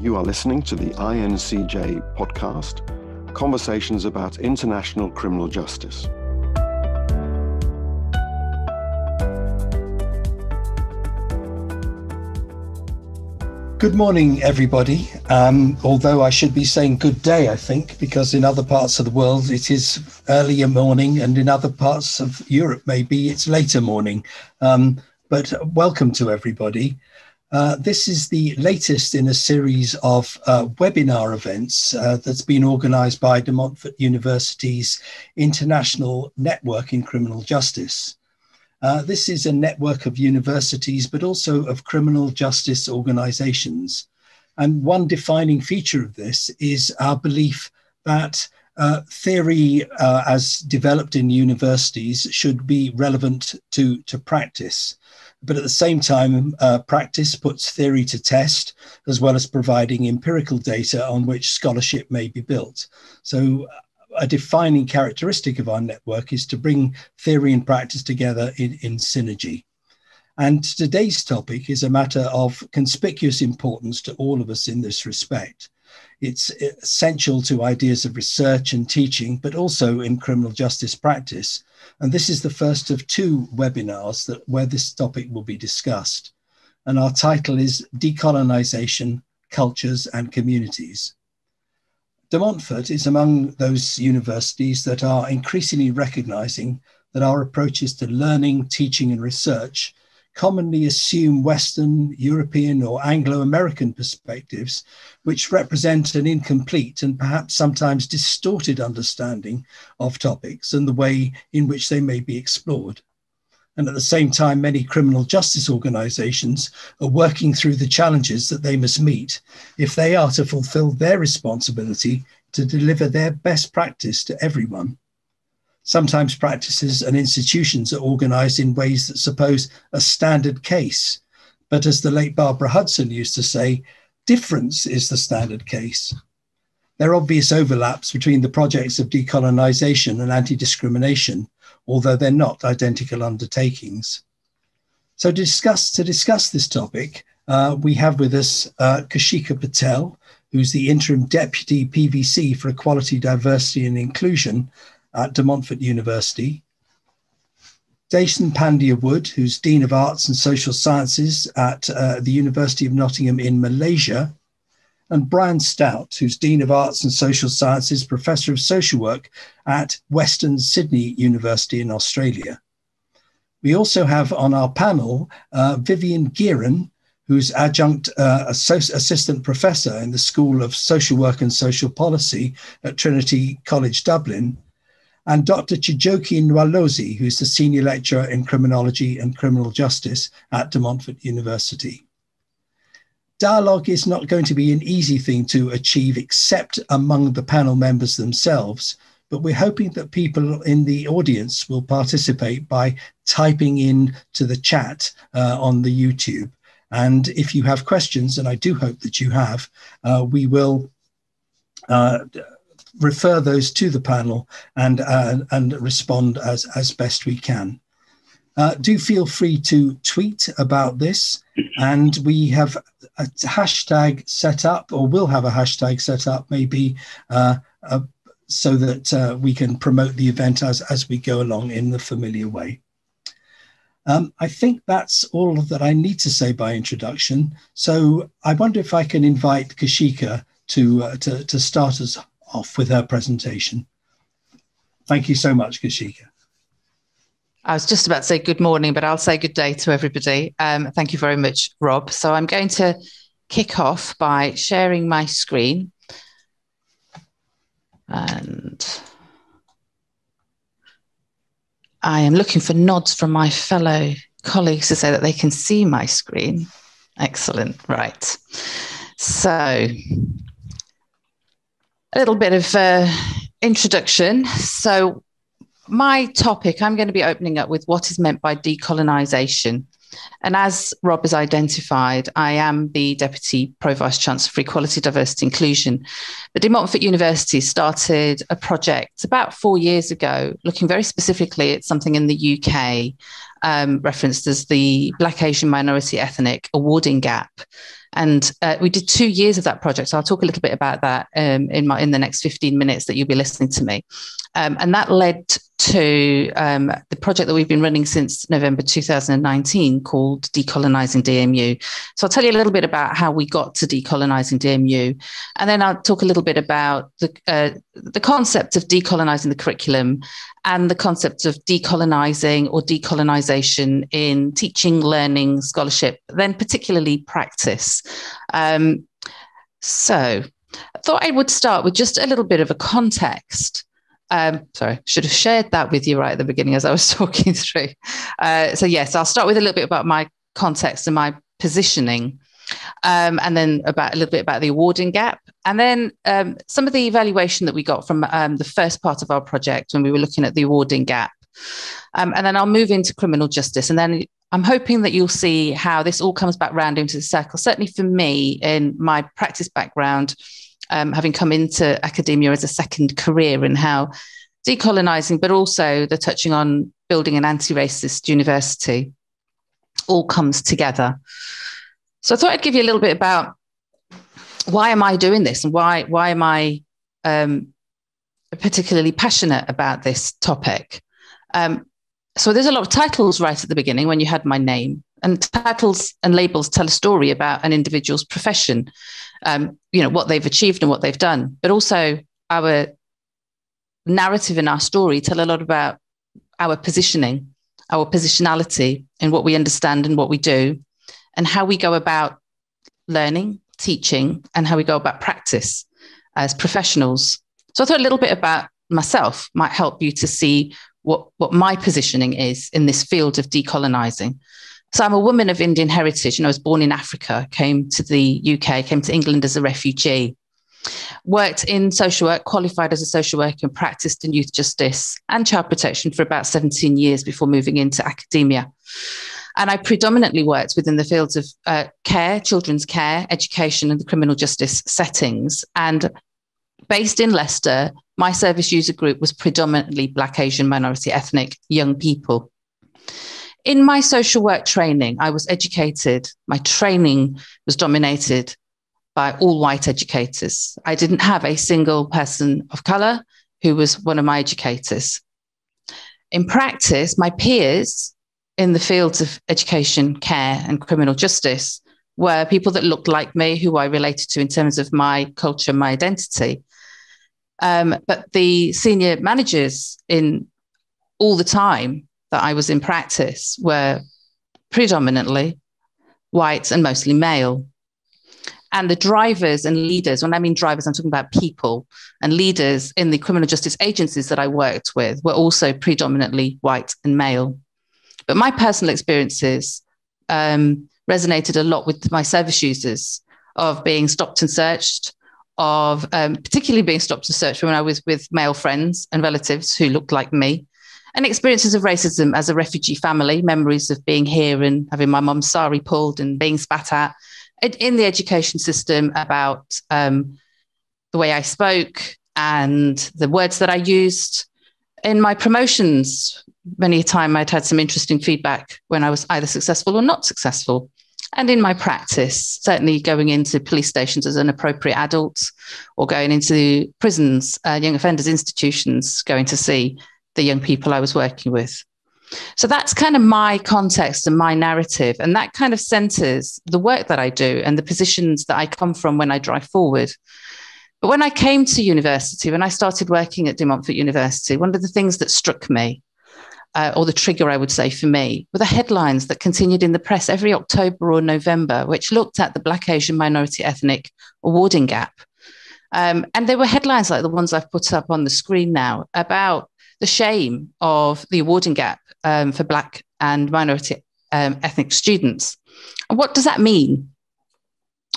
You are listening to the INCJ podcast, Conversations about International Criminal Justice. Good morning, everybody. Um, although I should be saying good day, I think, because in other parts of the world it is earlier morning, and in other parts of Europe, maybe it's later morning. Um, but welcome to everybody. Uh, this is the latest in a series of uh, webinar events uh, that's been organized by De Montfort University's International Network in Criminal Justice. Uh, this is a network of universities, but also of criminal justice organizations. And one defining feature of this is our belief that uh, theory uh, as developed in universities should be relevant to, to practice. But at the same time, uh, practice puts theory to test, as well as providing empirical data on which scholarship may be built. So, a defining characteristic of our network is to bring theory and practice together in, in synergy. And today's topic is a matter of conspicuous importance to all of us in this respect. It's essential to ideas of research and teaching, but also in criminal justice practice. And this is the first of two webinars that, where this topic will be discussed. And our title is Decolonization, Cultures and Communities. De Montfort is among those universities that are increasingly recognizing that our approaches to learning, teaching, and research commonly assume Western, European, or Anglo American perspectives, which represent an incomplete and perhaps sometimes distorted understanding of topics and the way in which they may be explored. And at the same time, many criminal justice organizations are working through the challenges that they must meet if they are to fulfill their responsibility to deliver their best practice to everyone. Sometimes practices and institutions are organized in ways that suppose a standard case. But as the late Barbara Hudson used to say, difference is the standard case. There are obvious overlaps between the projects of decolonization and anti discrimination, although they're not identical undertakings. So, to discuss, to discuss this topic, uh, we have with us uh, Kaushika Patel, who's the interim deputy PVC for Equality, Diversity and Inclusion at De Montfort University. Jason Pandya Wood, who's Dean of Arts and Social Sciences at uh, the University of Nottingham in Malaysia, and Brian Stout, who's Dean of Arts and Social Sciences, Professor of Social Work at Western Sydney University in Australia. We also have on our panel uh, Vivian Geiran, who's adjunct uh, assistant professor in the School of Social Work and Social Policy at Trinity College Dublin, and Dr. Chijioke Nwalozie, who's the senior lecturer in criminology and criminal justice at De Montfort University. Dialogue is not going to be an easy thing to achieve except among the panel members themselves, but we're hoping that people in the audience will participate by typing in to the chat uh, on the YouTube. And if you have questions, and I do hope that you have, uh, we will uh, refer those to the panel and uh, and respond as as best we can. Uh, do feel free to tweet about this, and we have a hashtag set up, or will have a hashtag set up, maybe uh, uh so that uh, we can promote the event as as we go along in the familiar way. Um, I think that's all that I need to say by introduction. So I wonder if I can invite Kaushika to, uh, to, to start us off with her presentation. Thank you so much, Kaushika. I was just about to say good morning, but I'll say good day to everybody. Um, thank you very much, Rob. So I'm going to kick off by sharing my screen. And I am looking for nods from my fellow colleagues to say that they can see my screen. Excellent. Right. So a little bit of uh, introduction. So, my topic, I'm going to be opening up with what is meant by decolonization. And as Rob has identified, I am the Deputy Pro Vice Chancellor for Equality, Diversity, Inclusion. But De Montfort University started a project about four years ago, looking very specifically at something in the UK, um, referenced as the Black Asian Minority Ethnic Awarding Gap. And uh, we did two years of that project. So I'll talk a little bit about that um, in my in the next 15 minutes that you'll be listening to me. Um, and that led to um, the project that we've been running since November 2019 called Decolonising DMU. So I'll tell you a little bit about how we got to decolonising DMU, and then I'll talk a little bit about the uh, the concept of decolonising the curriculum and the concept of decolonising or decolonisation in teaching, learning, scholarship, then particularly practice. Um, so I thought I would start with just a little bit of a context um, sorry, should have shared that with you right at the beginning as I was talking through. Uh, so, yes, I'll start with a little bit about my context and my positioning, um, and then about a little bit about the awarding gap, and then um, some of the evaluation that we got from um, the first part of our project when we were looking at the awarding gap. Um, and then I'll move into criminal justice, and then I'm hoping that you'll see how this all comes back round into the circle. Certainly for me, in my practice background, um, having come into academia as a second career and how decolonizing, but also the touching on building an anti-racist university all comes together. So I thought I'd give you a little bit about why am I doing this and why why am I um, particularly passionate about this topic. Um, so there's a lot of titles right at the beginning when you had my name, and titles and labels tell a story about an individual's profession um, you know what they've achieved and what they've done. But also our narrative in our story tell a lot about our positioning our positionality in what we understand and what we do and how we go about learning teaching and how we go about practice as professionals. So i thought a little bit about myself might help you to see what, what my positioning is in this field of decolonizing so I'm a woman of Indian heritage and I was born in Africa, came to the UK, came to England as a refugee, worked in social work, qualified as a social worker and practiced in youth justice and child protection for about 17 years before moving into academia. And I predominantly worked within the fields of uh, care, children's care, education, and the criminal justice settings. And based in Leicester, my service user group was predominantly Black, Asian, minority ethnic young people in my social work training, I was educated, my training was dominated by all white educators. I didn't have a single person of color who was one of my educators. In practice, my peers in the fields of education, care, and criminal justice were people that looked like me, who I related to in terms of my culture, my identity. Um, but the senior managers in all the time that I was in practice were predominantly white and mostly male. And the drivers and leaders, when I mean drivers, I'm talking about people and leaders in the criminal justice agencies that I worked with were also predominantly white and male. But my personal experiences um, resonated a lot with my service users of being stopped and searched, of um, particularly being stopped and searched when I was with male friends and relatives who looked like me, and experiences of racism as a refugee family, memories of being here and having my mum's sari pulled and being spat at in the education system about um, the way I spoke and the words that I used in my promotions. Many a time I'd had some interesting feedback when I was either successful or not successful. And in my practice, certainly going into police stations as an appropriate adult or going into prisons, uh, young offenders institutions, going to see the young people I was working with. So that's kind of my context and my narrative. And that kind of centers the work that I do and the positions that I come from when I drive forward. But when I came to university, when I started working at De Montfort University, one of the things that struck me, uh, or the trigger, I would say, for me, were the headlines that continued in the press every October or November, which looked at the Black Asian minority ethnic awarding gap. Um, and there were headlines like the ones I've put up on the screen now about the shame of the awarding gap um, for Black and minority um, ethnic students. And what does that mean?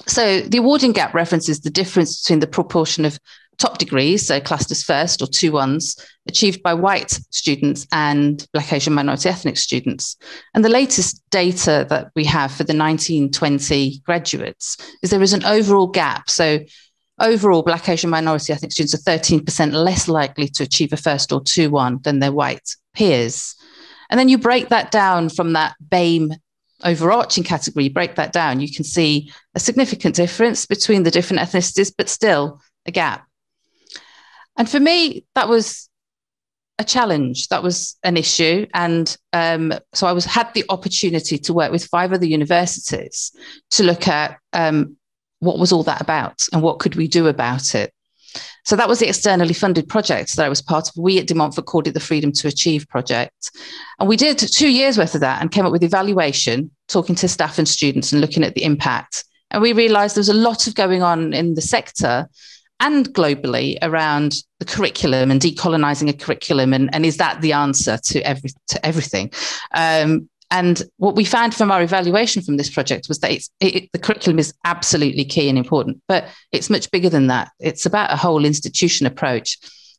So, the awarding gap references the difference between the proportion of top degrees, so classed as first or two ones, achieved by white students and Black Asian minority ethnic students. And the latest data that we have for the 1920 graduates is there is an overall gap. So overall, Black Asian minority ethnic students are 13% less likely to achieve a first or two one than their white peers. And then you break that down from that BAME overarching category, you break that down, you can see a significant difference between the different ethnicities, but still a gap. And for me, that was a challenge. That was an issue. And um, so I was had the opportunity to work with five other universities to look at um, what was all that about and what could we do about it. So that was the externally funded project that I was part of. We at De Montfort called it the Freedom to Achieve project. And we did two years worth of that and came up with evaluation, talking to staff and students and looking at the impact. And we realized there was a lot of going on in the sector and globally around the curriculum and decolonizing a curriculum and, and is that the answer to every to everything um, and what we found from our evaluation from this project was that it, the curriculum is absolutely key and important but it's much bigger than that it's about a whole institution approach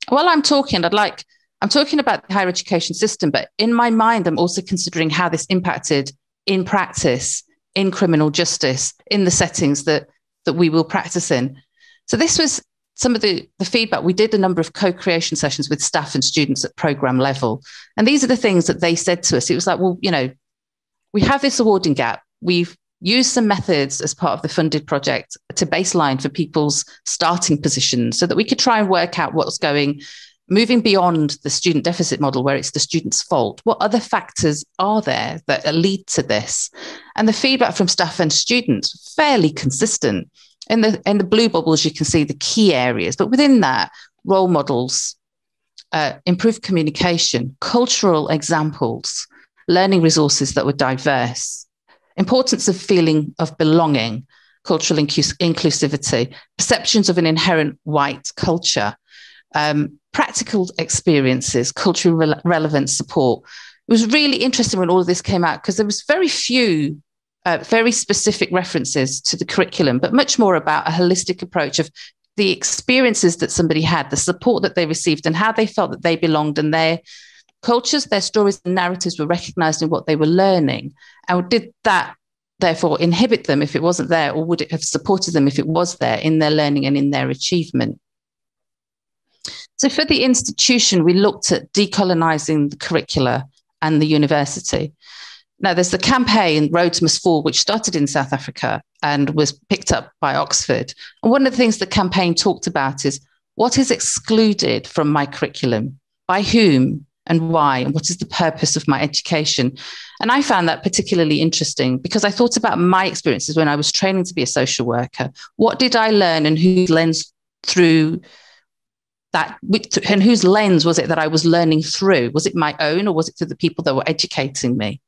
while i'm talking i'd like i'm talking about the higher education system but in my mind i'm also considering how this impacted in practice in criminal justice in the settings that that we will practice in so this was some of the, the feedback, we did a number of co-creation sessions with staff and students at program level. And these are the things that they said to us. It was like, well, you know, we have this awarding gap. We've used some methods as part of the funded project to baseline for people's starting positions so that we could try and work out what's going moving beyond the student deficit model where it's the student's fault. What other factors are there that lead to this? And the feedback from staff and students fairly consistent. In the in the blue bubbles, you can see the key areas, but within that, role models, uh, improved communication, cultural examples, learning resources that were diverse, importance of feeling of belonging, cultural inclus- inclusivity, perceptions of an inherent white culture, um, practical experiences, culturally re- relevant support. It was really interesting when all of this came out because there was very few uh, very specific references to the curriculum, but much more about a holistic approach of the experiences that somebody had, the support that they received, and how they felt that they belonged and their cultures, their stories, and narratives were recognized in what they were learning. And did that therefore inhibit them if it wasn't there, or would it have supported them if it was there in their learning and in their achievement? So, for the institution, we looked at decolonizing the curricula and the university. Now, there's the campaign Rhodes Must Fall, which started in South Africa and was picked up by Oxford. And one of the things the campaign talked about is what is excluded from my curriculum, by whom and why, and what is the purpose of my education. And I found that particularly interesting because I thought about my experiences when I was training to be a social worker. What did I learn and whose lens through that and whose lens was it that I was learning through? Was it my own or was it through the people that were educating me?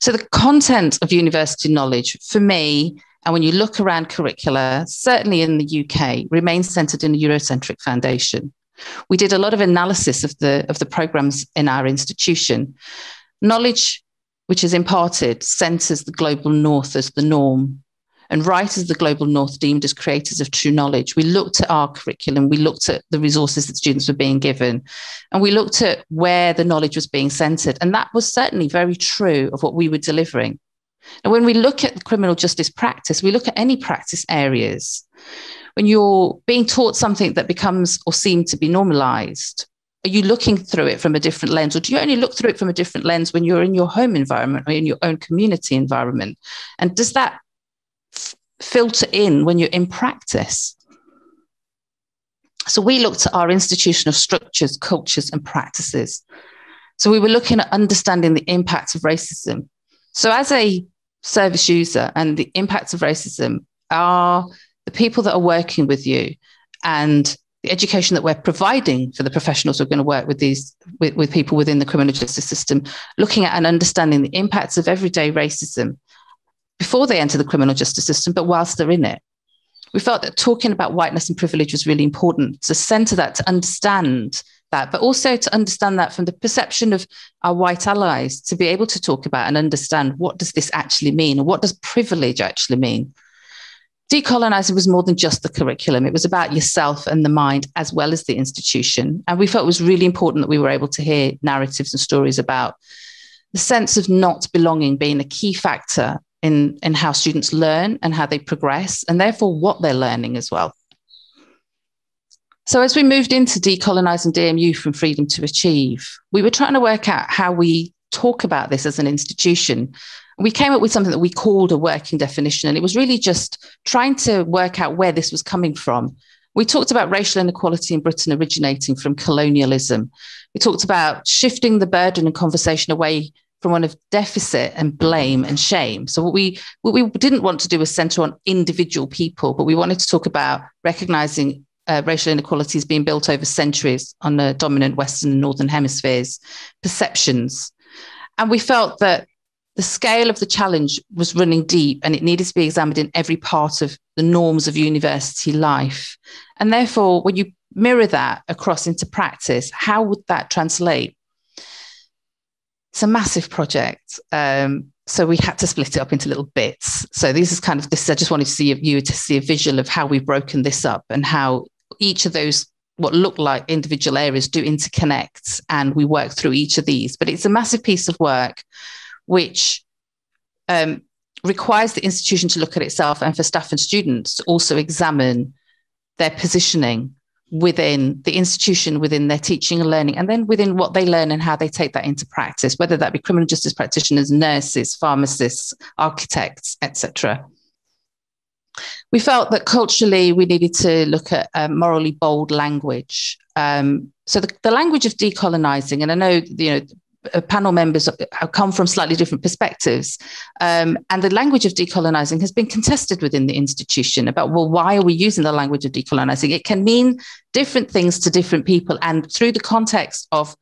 So the content of university knowledge for me, and when you look around curricula, certainly in the UK, remains centered in a Eurocentric foundation. We did a lot of analysis of the, of the programs in our institution. Knowledge which is imparted centers the global north as the norm and right as the global north deemed as creators of true knowledge, we looked at our curriculum, we looked at the resources that students were being given, and we looked at where the knowledge was being centered. And that was certainly very true of what we were delivering. And when we look at the criminal justice practice, we look at any practice areas. When you're being taught something that becomes or seems to be normalized, are you looking through it from a different lens, or do you only look through it from a different lens when you're in your home environment or in your own community environment? And does that filter in when you're in practice. So we looked at our institutional structures, cultures, and practices. So we were looking at understanding the impacts of racism. So as a service user and the impacts of racism are the people that are working with you and the education that we're providing for the professionals who are going to work with these with, with people within the criminal justice system looking at and understanding the impacts of everyday racism before they enter the criminal justice system, but whilst they're in it. We felt that talking about whiteness and privilege was really important to center that, to understand that, but also to understand that from the perception of our white allies, to be able to talk about and understand what does this actually mean and what does privilege actually mean. Decolonizing was more than just the curriculum. It was about yourself and the mind as well as the institution. And we felt it was really important that we were able to hear narratives and stories about the sense of not belonging being a key factor in, in how students learn and how they progress, and therefore what they're learning as well. So, as we moved into decolonizing DMU from freedom to achieve, we were trying to work out how we talk about this as an institution we came up with something that we called a working definition, and it was really just trying to work out where this was coming from. We talked about racial inequality in Britain originating from colonialism. We talked about shifting the burden and conversation away from one of deficit and blame and shame. So what we what we didn't want to do was center on individual people, but we wanted to talk about recognizing uh, racial inequalities being built over centuries on the dominant Western and Northern hemispheres, perceptions. And we felt that the scale of the challenge was running deep and it needed to be examined in every part of the norms of university life. And therefore, when you mirror that across into practice, how would that translate? It's a massive project. Um, so we had to split it up into little bits. So this is kind of this. I just wanted to see you to see a visual of how we've broken this up and how each of those what look like individual areas do interconnect, and we work through each of these. But it's a massive piece of work which um, requires the institution to look at itself and for staff and students to also examine their positioning within the institution, within their teaching and learning, and then within what they learn and how they take that into practice, whether that be criminal justice practitioners, nurses, pharmacists, architects, etc. We felt that culturally we needed to look at um, morally bold language. Um, so the, the language of decolonizing, and I know you know uh, panel members come from slightly different perspectives. Um, and the language of decolonizing has been contested within the institution about, well, why are we using the language of decolonizing? It can mean different things to different people. And through the context of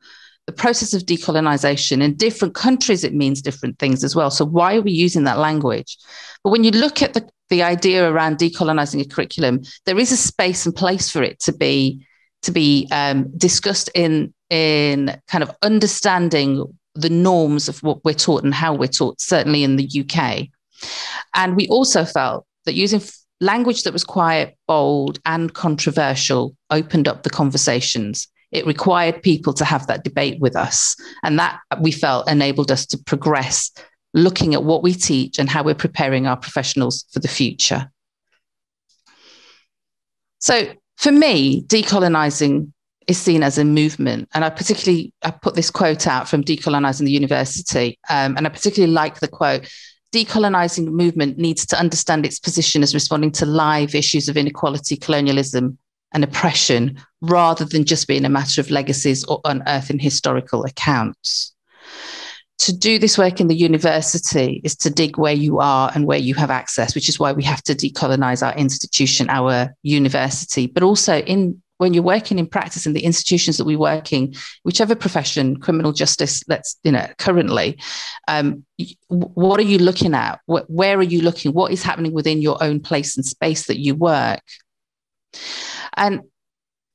the process of decolonization in different countries, it means different things as well. So why are we using that language? But when you look at the, the idea around decolonizing a curriculum, there is a space and place for it to be to be um, discussed in in kind of understanding the norms of what we're taught and how we're taught, certainly in the UK. And we also felt that using language that was quiet, bold, and controversial opened up the conversations. It required people to have that debate with us. And that we felt enabled us to progress looking at what we teach and how we're preparing our professionals for the future. So, for me, decolonizing is seen as a movement. And I particularly I put this quote out from Decolonizing the University, um, and I particularly like the quote. Decolonizing movement needs to understand its position as responding to live issues of inequality, colonialism, and oppression, rather than just being a matter of legacies or unearthing historical accounts. To do this work in the university is to dig where you are and where you have access, which is why we have to decolonize our institution, our university, but also in when you're working in practice in the institutions that we work in, whichever profession, criminal justice, let's, you know, currently, um, what are you looking at? Where are you looking? What is happening within your own place and space that you work? And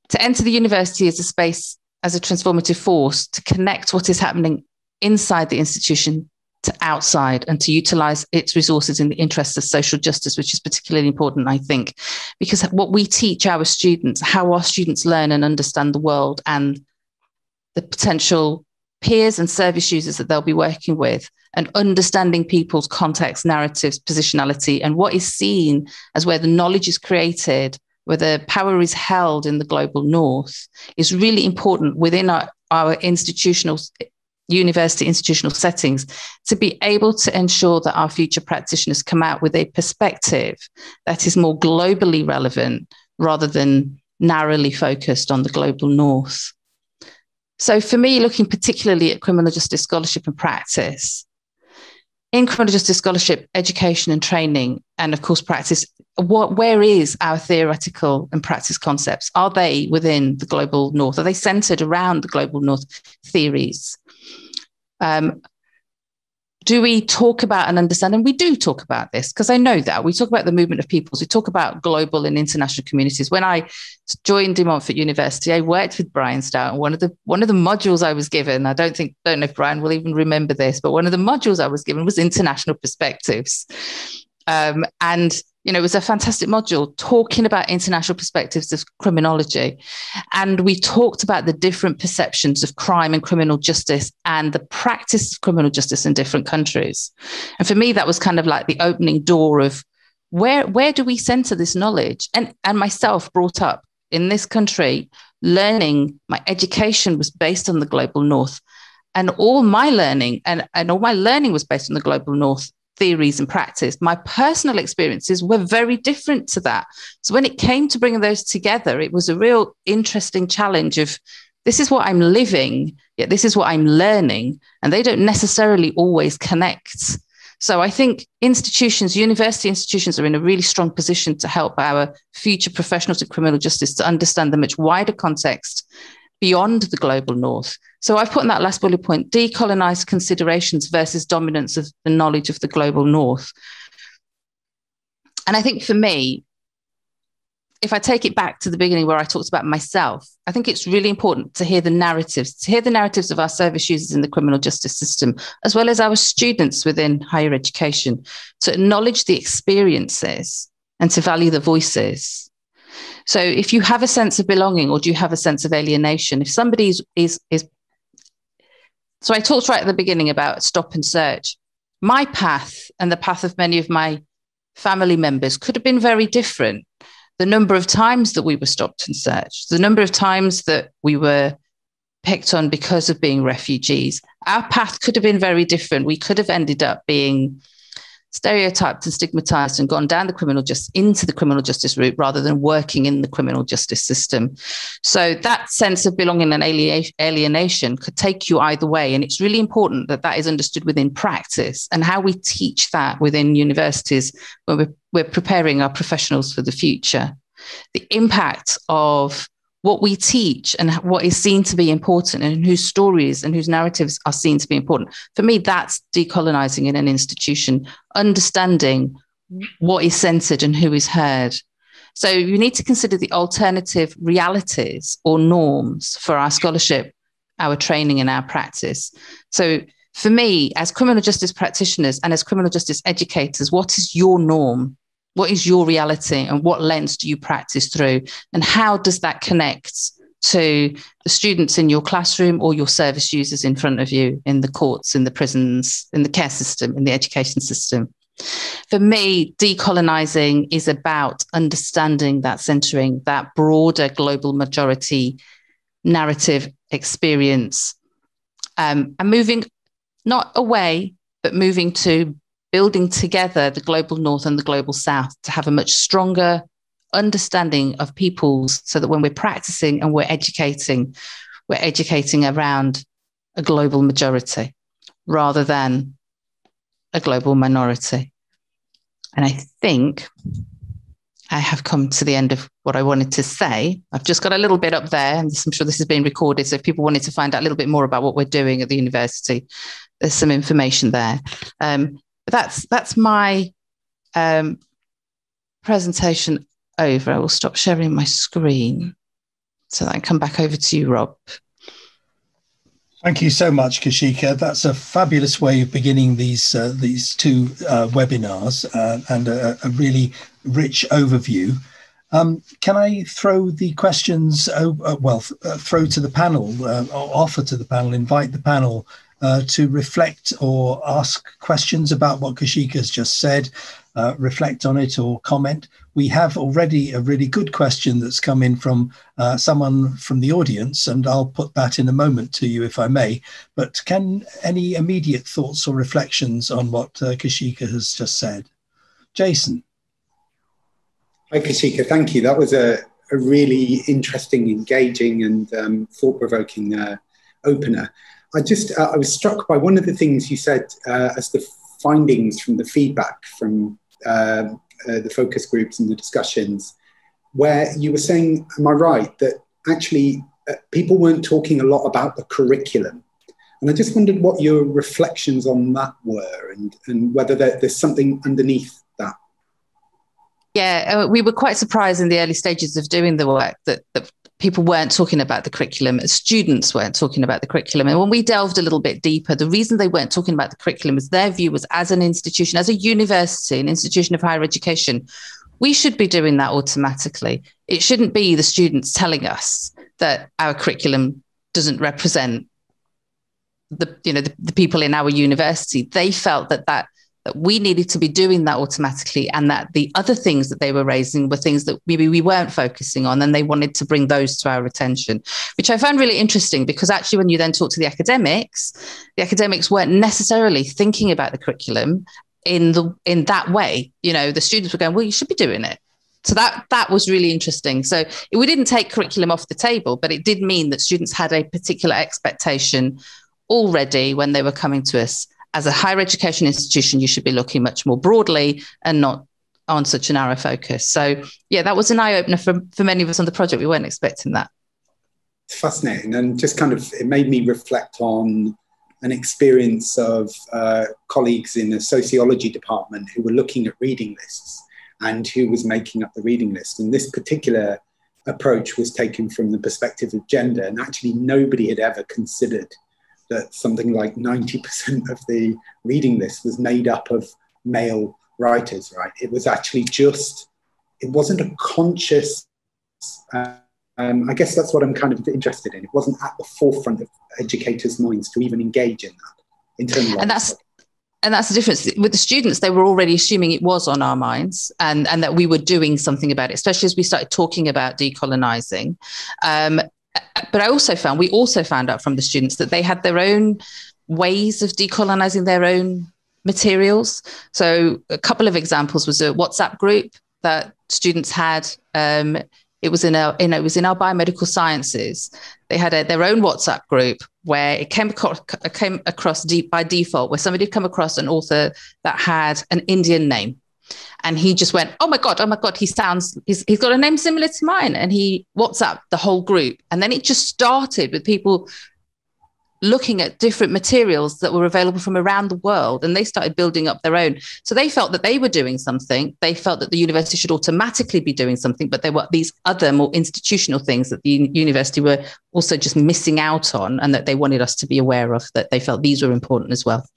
to enter the university as a space, as a transformative force, to connect what is happening inside the institution to outside and to utilize its resources in the interests of social justice, which is particularly important, I think, because what we teach our students, how our students learn and understand the world and the potential peers and service users that they'll be working with, and understanding people's context, narratives, positionality, and what is seen as where the knowledge is created, where the power is held in the global north, is really important within our, our institutional university institutional settings to be able to ensure that our future practitioners come out with a perspective that is more globally relevant rather than narrowly focused on the global north. So, for me, looking particularly at criminal justice scholarship and practice, in criminal justice scholarship, education and training, and of course, practice, what, where is our theoretical and practice concepts? Are they within the global north? Are they centered around the global north theories? Um, do we talk about and understand? And we do talk about this because I know that we talk about the movement of peoples. We talk about global and international communities. When I joined De Montfort University, I worked with Brian Stout, and one of the one of the modules I was given, I don't think don't know if Brian will even remember this, but one of the modules I was given was international perspectives. Um, and you know, it was a fantastic module talking about international perspectives of criminology. And we talked about the different perceptions of crime and criminal justice and the practice of criminal justice in different countries. And for me, that was kind of like the opening door of where, where do we center this knowledge? And, and myself brought up in this country, learning, my education was based on the global north. And all my learning and, and all my learning was based on the global north theories and practice. My personal experiences were very different to that. So when it came to bringing those together, it was a real interesting challenge of this is what I'm living, yet this is what I'm learning, and they don't necessarily always connect. So I think institutions, university institutions are in a really strong position to help our future professionals in criminal justice to understand the much wider context beyond the global north. So I've put in that last bullet point decolonized considerations versus dominance of the knowledge of the global north. And I think for me, if I take it back to the beginning where I talked about myself, I think it's really important to hear the narratives, to hear the narratives of our service users in the criminal justice system, as well as our students within higher education, to acknowledge the experiences and to value the voices. So if you have a sense of belonging or do you have a sense of alienation, if somebody is, is, is so I talked right at the beginning about stop and search. My path and the path of many of my family members could have been very different. The number of times that we were stopped and searched, the number of times that we were picked on because of being refugees, our path could have been very different. We could have ended up being stereotyped and stigmatized and gone down the criminal just into the criminal justice route rather than working in the criminal justice system. So that sense of belonging and alienation could take you either way. And it's really important that that is understood within practice and how we teach that within universities when we're, we're preparing our professionals for the future. The impact of what we teach and what is seen to be important and whose stories and whose narratives are seen to be important. For me, that's decolonizing in an institution, understanding what is censored and who is heard. So you need to consider the alternative realities or norms for our scholarship, our training, and our practice. So for me, as criminal justice practitioners and as criminal justice educators, what is your norm? What is your reality and what lens do you practice through? And how does that connect to the students in your classroom or your service users in front of you in the courts, in the prisons, in the care system, in the education system? For me, decolonizing is about understanding that centering, that broader global majority narrative experience, um, and moving not away, but moving to building together the global north and the global south to have a much stronger understanding of peoples so that when we're practicing and we're educating, we're educating around a global majority rather than a global minority. And I think I have come to the end of what I wanted to say. I've just got a little bit up there, and I'm sure this is being recorded. So if people wanted to find out a little bit more about what we're doing at the university, there's some information there. Um, that's that's my um, presentation over. I will stop sharing my screen so that I can come back over to you, Rob. Thank you so much, Kaushika. That's a fabulous way of beginning these uh, these two uh, webinars uh, and a, a, really rich overview. Um, can I throw the questions? Uh, well, uh, throw to the panel, uh, offer to the panel, invite the panel uh, to reflect or ask questions about what Kaushika has just said, uh, reflect on it or comment. We have already a really good question that's come in from uh, someone from the audience, and I'll put that in a moment to you if I may. But can any immediate thoughts or reflections on what uh, Kaushika has just said? Jason. Hi, Kaushika. Thank you. That was a, a really interesting, engaging, and um, thought provoking uh, opener. I just uh, I was struck by one of the things you said uh, as the findings from the feedback from uh, uh, the focus groups and the discussions, where you were saying, "Am I right that actually uh, people weren't talking a lot about the curriculum?" And I just wondered what your reflections on that were, and and whether there, there's something underneath that. Yeah, uh, we were quite surprised in the early stages of doing the work that, that people weren't talking about the curriculum, students weren't talking about the curriculum. And when we delved a little bit deeper, the reason they weren't talking about the curriculum was their view was as an institution, as a university, an institution of higher education, we should be doing that automatically. It shouldn't be the students telling us that our curriculum doesn't represent the you know the, the people in our university. They felt that that that we needed to be doing that automatically and that the other things that they were raising were things that maybe we weren't focusing on and they wanted to bring those to our attention which i found really interesting because actually when you then talk to the academics the academics weren't necessarily thinking about the curriculum in the in that way. You know the students were going well you should be doing it. So that that was really interesting. So it, we didn't take curriculum off the table but it did mean that students had a particular expectation already when they were coming to us as a higher education institution, you should be looking much more broadly and not on such a narrow focus. So, yeah, that was an eye opener for, for many of us on the project. We weren't expecting that. It's fascinating. And just kind of, it made me reflect on an experience of uh, colleagues in the sociology department who were looking at reading lists and who was making up the reading list. And this particular approach was taken from the perspective of gender, and actually nobody had ever considered that something like 90% of the reading list was made up of male writers, right? It was actually just, it wasn't a conscious, uh, um, I guess that's what I'm kind of interested in. It wasn't at the forefront of educators' minds to even engage in that. And that's and that's the difference with the students they were already assuming it was on our minds and and that we were doing something about it especially as we started talking about decolonizing um, but I also found we also found out from the students that they had their own ways of decolonizing their own materials. So a couple of examples was a WhatsApp group that students had. Um, it was in our, in, it was in our biomedical sciences. They had a, their own WhatsApp group where it came across, came across deep by default, where somebody had come across an author that had an Indian name and he just went, "Oh my god, oh my god, he sounds he's he's got a name similar to mine." And he WhatsApp the whole group, and then it just started with people looking at different materials that were available from around the world. And they started building up their own. So they felt that they were doing something. They felt that the university should automatically be doing something but there were these other more institutional things that the university were also just missing out on and that they wanted us to be aware of that they felt these were important as well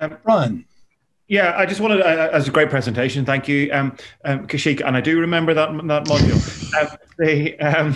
um, Brian. Yeah, I just wanted, uh, as a great presentation, thank you, um, um, Kashik, and I do remember that that module. uh, the um,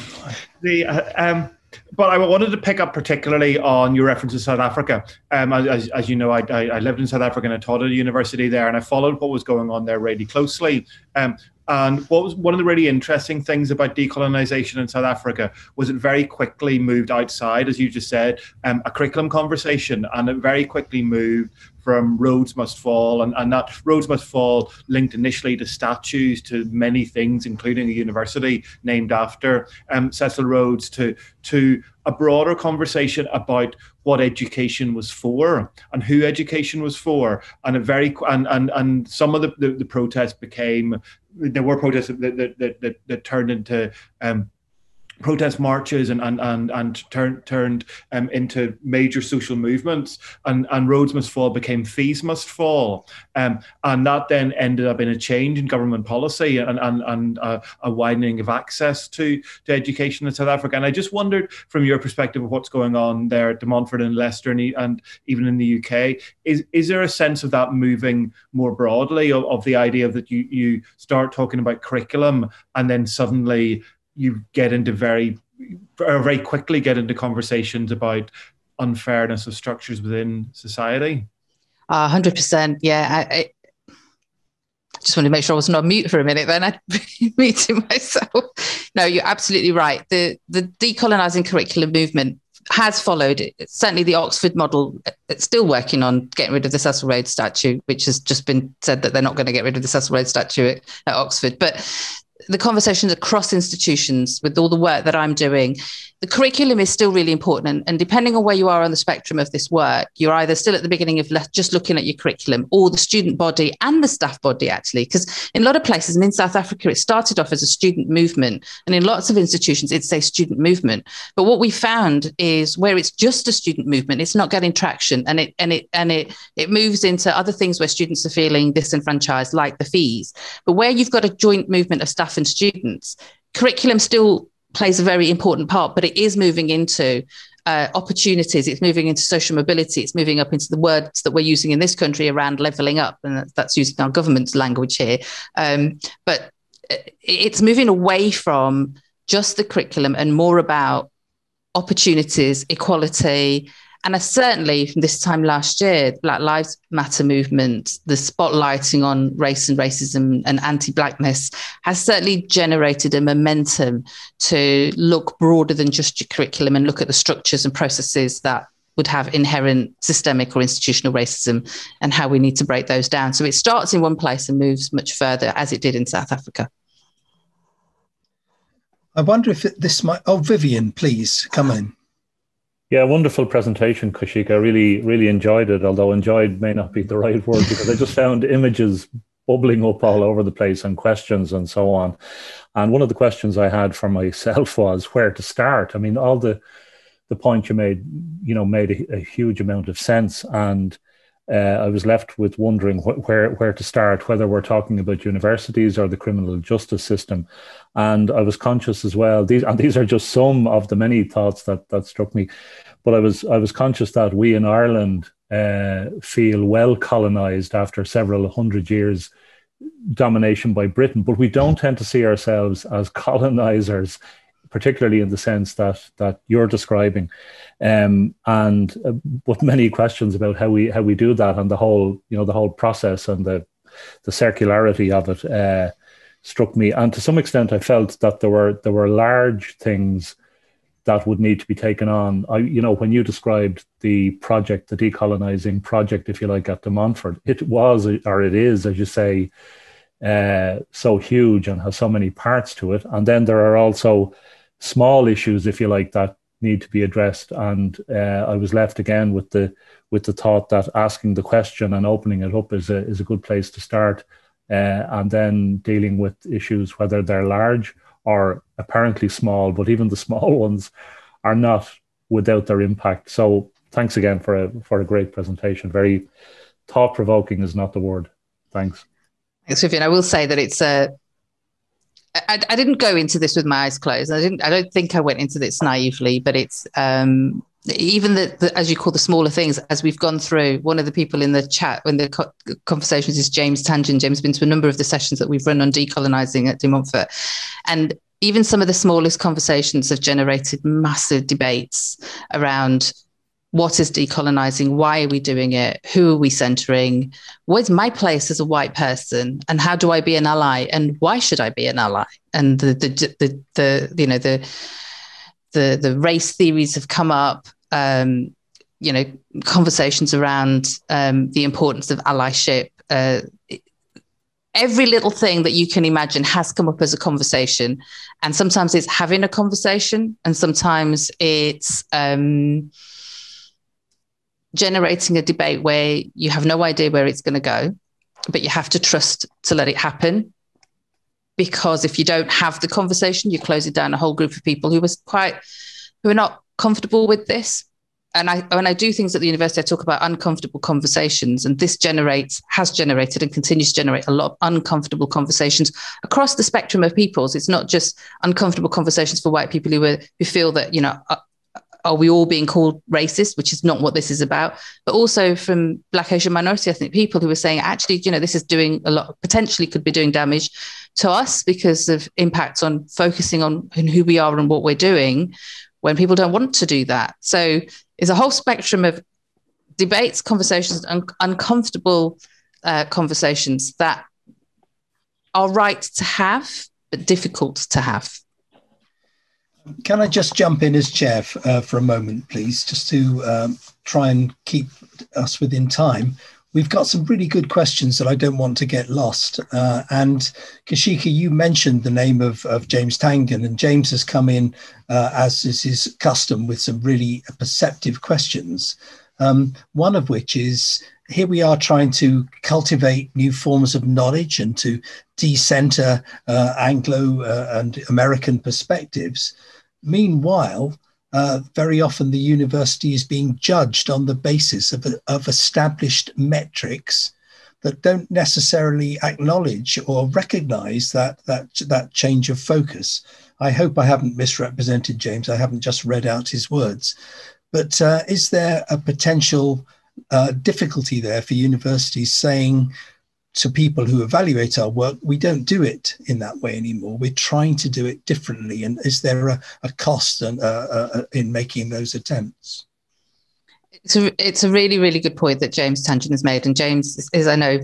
the uh, um, but I wanted to pick up particularly on your reference to South Africa. Um, as, as, you know, I, I, lived in South Africa and I taught at a university there, and I followed what was going on there really closely. Um, and what was one of the really interesting things about decolonization in South Africa was it very quickly moved outside, as you just said, um, a curriculum conversation, and it very quickly moved from Rhodes Must Fall, and, and that Rhodes Must Fall linked initially to statues, to many things, including a university named after um, Cecil Rhodes, to to a broader conversation about what education was for and who education was for, and a very and and, and some of the, the, the protests became there were protests that that that, that, that turned into um, protest marches and and and, and turned turned um, into major social movements and and Rhodes must fall became fees must fall. Um, and that then ended up in a change in government policy and and, and a, a widening of access to to education in South Africa. And I just wondered from your perspective of what's going on there at De Montfort and Leicester and, and even in the UK is is there a sense of that moving more broadly of, of the idea that you you start talking about curriculum and then suddenly you get into very very quickly get into conversations about unfairness of structures within society. Uh, 100%. Yeah. I, I, just wanted to make sure I wasn't on mute for a minute. Then I muted myself. No, you're absolutely right. The the decolonizing curriculum movement has followed it. certainly the Oxford model. It's still working on getting rid of the Cecil Rhodes statue, which has just been said that they're not going to get rid of the Cecil Rhodes statue at, at Oxford. But the conversations across institutions with all the work that I'm doing, the curriculum is still really important. And, and, depending on where you are on the spectrum of this work, you're either still at the beginning of le- just looking at your curriculum or the student body and the staff body, actually. Because in a lot of places, and in South Africa, it started off as a student movement. And in lots of institutions, it's a student movement. But what we found is where it's just a student movement, it's not getting traction. And it and it and it it moves into other things where students are feeling disenfranchised, like the fees. But where you've got a joint movement of staff and students, curriculum still plays a very important part, but it is moving into uh, opportunities. It's moving into social mobility. It's moving up into the words that we're using in this country around levelling up, and that's, that's using our government's language here. Um, but uh, it's moving away from just the curriculum and more about opportunities, equality, and I certainly from this time last year, Black Lives Matter movement, the spotlighting on race and racism and anti-blackness has certainly generated a momentum to look broader than just your curriculum and look at the structures and processes that would have inherent systemic or institutional racism and how we need to break those down. So it starts in one place and moves much further as it did in South Africa. I wonder if this might. Oh, Vivian, please come in. Yeah, wonderful presentation, Kaushika. I really, really enjoyed it, although enjoyed may not be the right word because I just found images bubbling up all over the place and questions and so on. And one of the questions I had for myself was where to start. I mean, all the the point you made, you know, made a, a huge amount of sense. And uh, I was left with wondering wh- where where to start, whether we're talking about universities or the criminal justice system. And I was conscious as well. These and these are just some of the many thoughts that that struck me. But I was I was conscious that we in Ireland uh, feel well colonized after several hundred years domination by Britain, but we don't tend to see ourselves as colonizers particularly in the sense that that you're describing, um, and uh, with many questions about how we how we do that and the whole you know the whole process and the the circularity of it uh, struck me, and to some extent, I felt that there were there were large things that would need to be taken on. I, you know, when you described the project, the decolonizing project, if you like, at De Montfort, it was or it is, as you say, uh, so huge and has so many parts to it. And then there are also small issues, if you like, that need to be addressed. And uh, I was left again with the with the thought that asking the question and opening it up is a is a good place to start, uh, and then dealing with issues whether they're large or apparently small, but even the small ones are not without their impact. So thanks again for a for a great presentation. Very thought provoking is not the word. Thanks. Thanks, Vivian. I will say that it's a I, I, didn't go into this with my eyes closed. I didn't. I don't think I went into this naively, but it's um, even the, the, as you call the smaller things. As we've gone through, one of the people in the chat when the co- conversations is James Tangen. James has been to a number of the sessions that we've run on decolonising at De Montfort, and even some of the smallest conversations have generated massive debates around what is decolonizing why are we doing it who are we centering where's my place as a white person and how do i be an ally and why should i be an ally and the the the, the you know the the the race theories have come up um, you know conversations around um, the importance of allyship uh, every little thing that you can imagine has come up as a conversation and sometimes it's having a conversation and sometimes it's um, generating a debate where you have no idea where it's going to go, but you have to trust to let it happen. Because if you don't have the conversation, you close it down a whole group of people who was quite who are not comfortable with this. And I when I do things at the university, I talk about uncomfortable conversations, and this generates has generated and continues to generate a lot of uncomfortable conversations across the spectrum of peoples. It's not just uncomfortable conversations for white people who are who feel that you know uh, are we all being called racist, which is not what this is about, but also from Black Asian minority ethnic people who are saying, actually, you know, this is doing a lot, potentially could be doing damage to us because of impacts on focusing on who we are and what we're doing when people don't want to do that. So it's a whole spectrum of debates, conversations, un- uncomfortable uh, conversations that are right to have, but difficult to have. Can I just jump in as chair uh, for a moment, please, just to um, try and keep us within time? We've got some really good questions that I don't want to get lost. Uh, and Kaushika, you mentioned the name of, of James Tangen, and James has come in, uh, as is his custom, with some really perceptive questions. Um, one of which is here we are trying to cultivate new forms of knowledge and to decenter uh, Anglo uh, and American perspectives. Meanwhile, uh, very often the university is being judged on the basis of, of established metrics that don't necessarily acknowledge or recognize that, that, that change of focus. I hope I haven't misrepresented James. I haven't just read out his words. But uh, is there a potential uh, difficulty there for universities saying to people who evaluate our work, we don't do it in that way anymore. We're trying to do it differently. And is there a, a cost and, uh, uh, uh, in making those attempts? It's a, it's a really, really good point that James Tangen has made. And James, is, I know,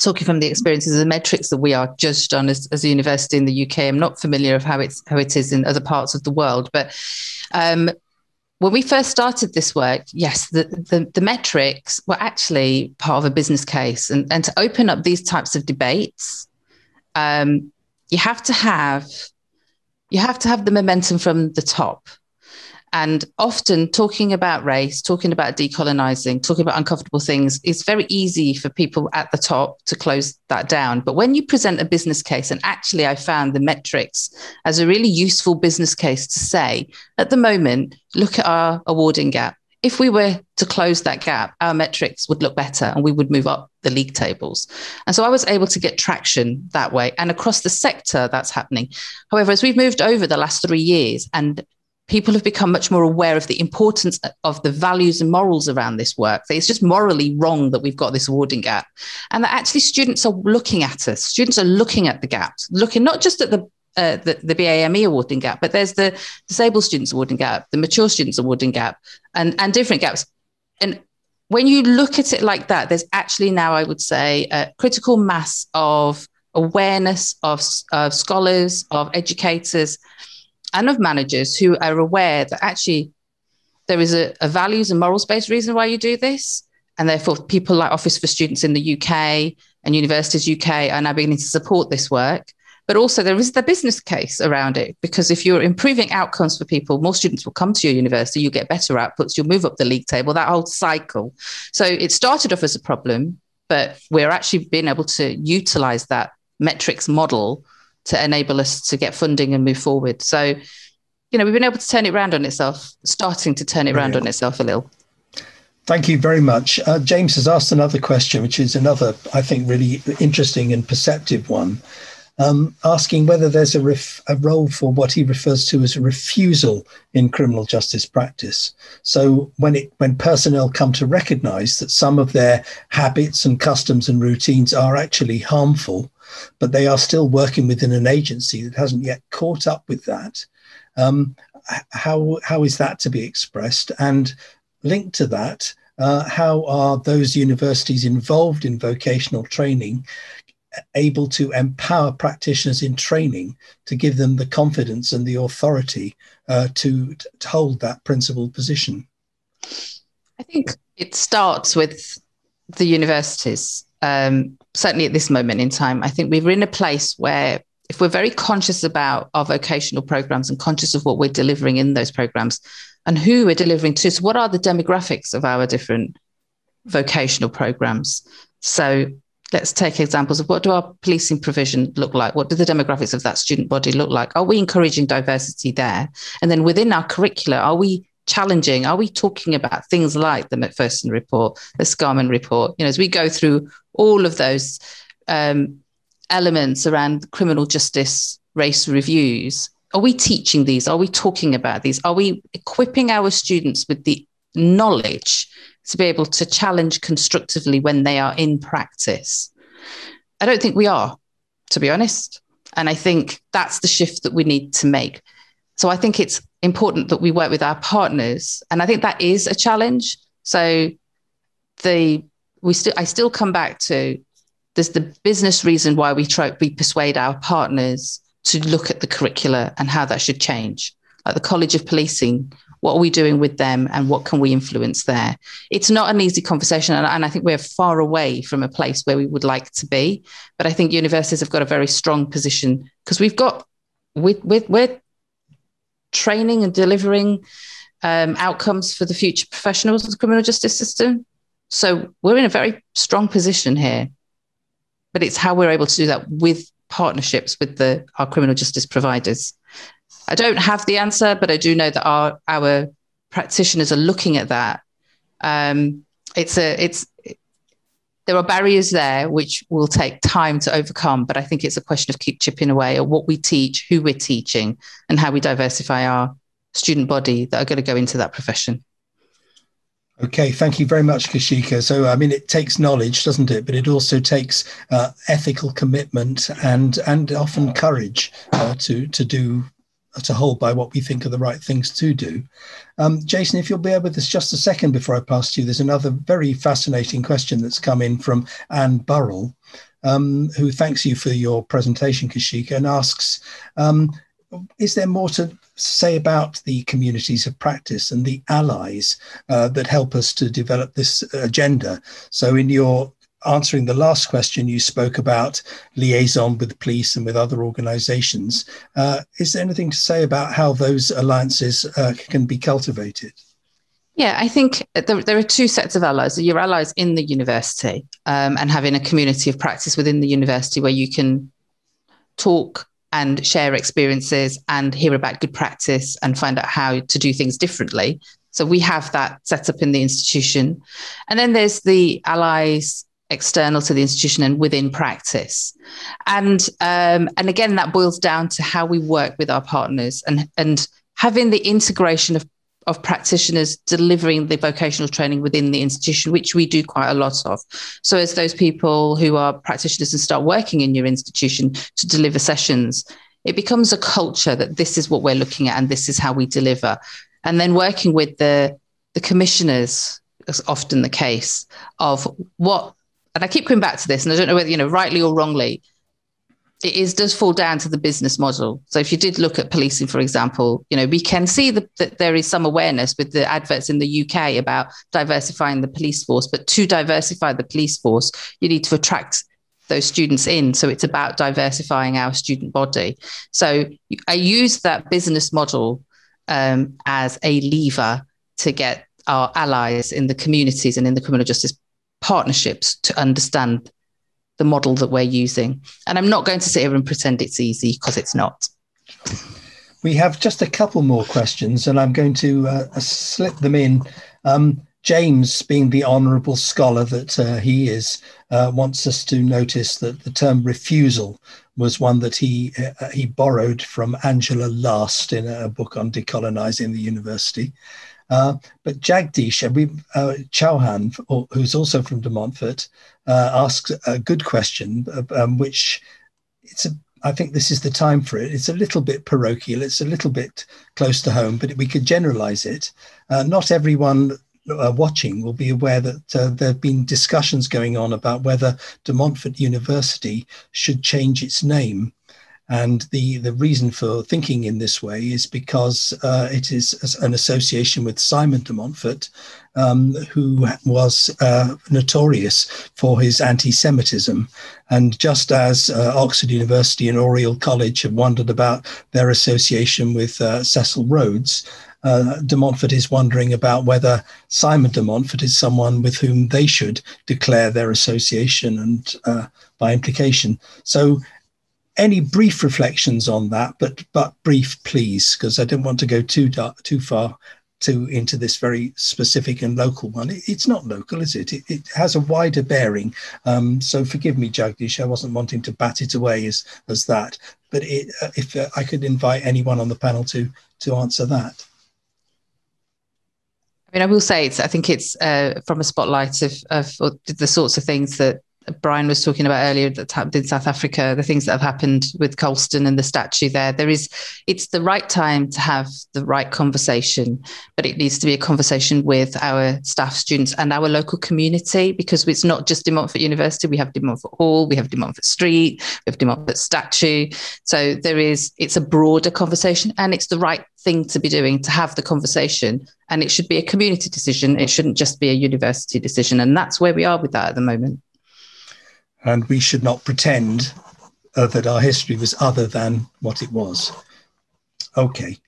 talking from the experiences of the metrics that we are judged on as, as a university in the UK, I'm not familiar of how it's how it is in other parts of the world, but um, when we first started this work, yes, the, the, the, metrics were actually part of a business case. And, and to open up these types of debates, um, you have to have you have to have the momentum from the top. And often talking about race, talking about decolonizing, talking about uncomfortable things is very easy for people at the top to close that down. But when you present a business case, and actually I found the metrics as a really useful business case to say, at the moment, look at our awarding gap. If we were to close that gap, our metrics would look better and we would move up the league tables. And so I was able to get traction that way. And across the sector, that's happening. However, as we've moved over the last three years and people have become much more aware of the importance of the values and morals around this work. It's just morally wrong that we've got this awarding gap. And that actually students are looking at us. Students are looking at the gaps, looking not just at the uh, the, the BAME awarding gap, but there's the disabled students awarding gap, the mature students awarding gap, and, and different gaps. And when you look at it like that, there's actually now, I would say, a critical mass of awareness of, of scholars, of educators, and of managers who are aware that actually there is a, a values and morals based reason why you do this. And therefore, people like Office for Students in the UK and Universities UK are now beginning to support this work. But also, there is the business case around it because if you're improving outcomes for people, more students will come to your university, you get better outputs, you'll move up the league table, that whole cycle. So it started off as a problem, but we're actually being able to utilize that metrics model to enable us to get funding and move forward. So, you know, we've been able to turn it around on itself, starting to turn it around on itself a little. Thank you very much. Uh, James has asked another question, which is another, I think, really interesting and perceptive one, um, asking whether there's a, ref- a role for what he refers to as a refusal in criminal justice practice. So when it when personnel come to recognise that some of their habits and customs and routines are actually harmful, but they are still working within an agency that hasn't yet caught up with that. Um, how how is that to be expressed? And linked to that, uh, how are those universities involved in vocational training able to empower practitioners in training to give them the confidence and the authority uh, to, to hold that principled position? I think it starts with the universities um, certainly at this moment in time, I think we're in a place where if we're very conscious about our vocational programs and conscious of what we're delivering in those programs and who we're delivering to, so what are the demographics of our different vocational programs? So let's take examples of what do our policing provision look like? What do the demographics of that student body look like? Are we encouraging diversity there? And then within our curricula, are we challenging? Are we talking about things like the Macpherson report, the Scarman report? You know, as we go through all of those um, elements around criminal justice race reviews, are we teaching these? Are we talking about these? Are we equipping our students with the knowledge to be able to challenge constructively when they are in practice? I don't think we are, to be honest. And I think that's the shift that we need to make. So I think it's important that we work with our partners. And I think that is a challenge. So the we still I still come back to there's the business reason why we try we persuade our partners to look at the curricula and how that should change. Like the College of Policing what are we doing with them and what can we influence there it's not an easy conversation and, and i think we're far away from a place where we would like to be but i think universities have got a very strong position because we've got we, we're, we're training and delivering um, outcomes for the future professionals of the criminal justice system so we're in a very strong position here but it's how we're able to do that with partnerships with the our criminal justice providers I don't have the answer, but I do know that our our practitioners are looking at that. Um, it's a it's there are barriers there which will take time to overcome, but I think it's a question of keep chipping away at what we teach, who we're teaching, and how we diversify our student body that are going to go into that profession. Okay, thank you very much, Kaushika. So, I mean, it takes knowledge, doesn't it? But it also takes uh, ethical commitment and and often courage uh, to to do to hold by what we think are the right things to do. Um, Jason, if you'll bear with us just a second before I pass to you, there's another very fascinating question that's come in from Anne Burrell, um, who thanks you for your presentation, Kaushika, and asks, um, is there more to say about the communities of practice and the allies uh, that help us to develop this agenda? So in your answering the last question, you spoke about liaison with police and with other organizations. Uh, is there anything to say about how those alliances uh, can be cultivated? Yeah, I think there, there, are two sets of allies. Your allies in the university um, and having a community of practice within the university where you can talk and share experiences and hear about good practice and find out how to do things differently. So we have that set up in the institution. And then there's the allies external to the institution and within practice. And um, and again, that boils down to how we work with our partners and and having the integration of of practitioners delivering the vocational training within the institution, which we do quite a lot of. So, as those people who are practitioners and start working in your institution to deliver sessions, it becomes a culture that this is what we're looking at and this is how we deliver. And then working with the the commissioners is often the case of what and I keep coming back to this, and I don't know whether, you know, rightly or wrongly, it is does fall down to the business model. So if you did look at policing, for example, you know, we can see the, that there is some awareness with the adverts in the UK about diversifying the police force. But to diversify the police force, you need to attract those students in. So it's about diversifying our student body. So I use that business model um, as a lever to get our allies in the communities and in the criminal justice partnerships to understand the model that we're using. And I'm not going to sit here and pretend it's easy because it's not. We have just a couple more questions, and I'm going to uh, slip them in. Um, James, being the honourable scholar that uh, he is, uh, wants us to notice that the term refusal was one that he uh, he borrowed from Angela Last in a book on decolonising the university. Uh, but Jagdish uh, Chauhan, who's also from De Montfort, uh, asks a good question, uh, um, which it's a, I think this is the time for it. It's a little bit parochial, it's a little bit close to home, but we could generalize it. Uh, not everyone uh, watching will be aware that there have been discussions going on about whether De Montfort University should change its name. And the, the reason for thinking in this way is because uh, it is an association with Simon de Montfort, um, who was uh, notorious for his anti Semitism. And just as uh, Oxford University and Oriel College have wondered about their association with uh, Cecil Rhodes, uh, de Montfort is wondering about whether Simon de Montfort is someone with whom they should declare their association and uh, by implication. So any brief reflections on that, but but brief, please, because I don't want to go too dark, too far to into this very specific and local one. It, it's not local, is it? It, it has a wider bearing. Um, so forgive me, Jagdish. I wasn't wanting to bat it away as as that, but it, uh, if uh, I could invite anyone on the panel to to answer that. I mean, I will say it's. I think it's uh, from a spotlight of of the sorts of things that Brian was talking about earlier that happened in South Africa, the things that have happened with Colston and the statue there. There is, it's the right time to have the right conversation, but it needs to be a conversation with our staff, students, and our local community because it's not just De Montfort University. We have De Montfort Hall, we have De Montfort Street, we have De Montfort statue. So there is, it's a broader conversation, and it's the right thing to be doing to have the conversation. And it should be a community decision. It shouldn't just be a university decision. And that's where we are with that at the moment and we should not pretend uh, that our history was other than what it was. Okay.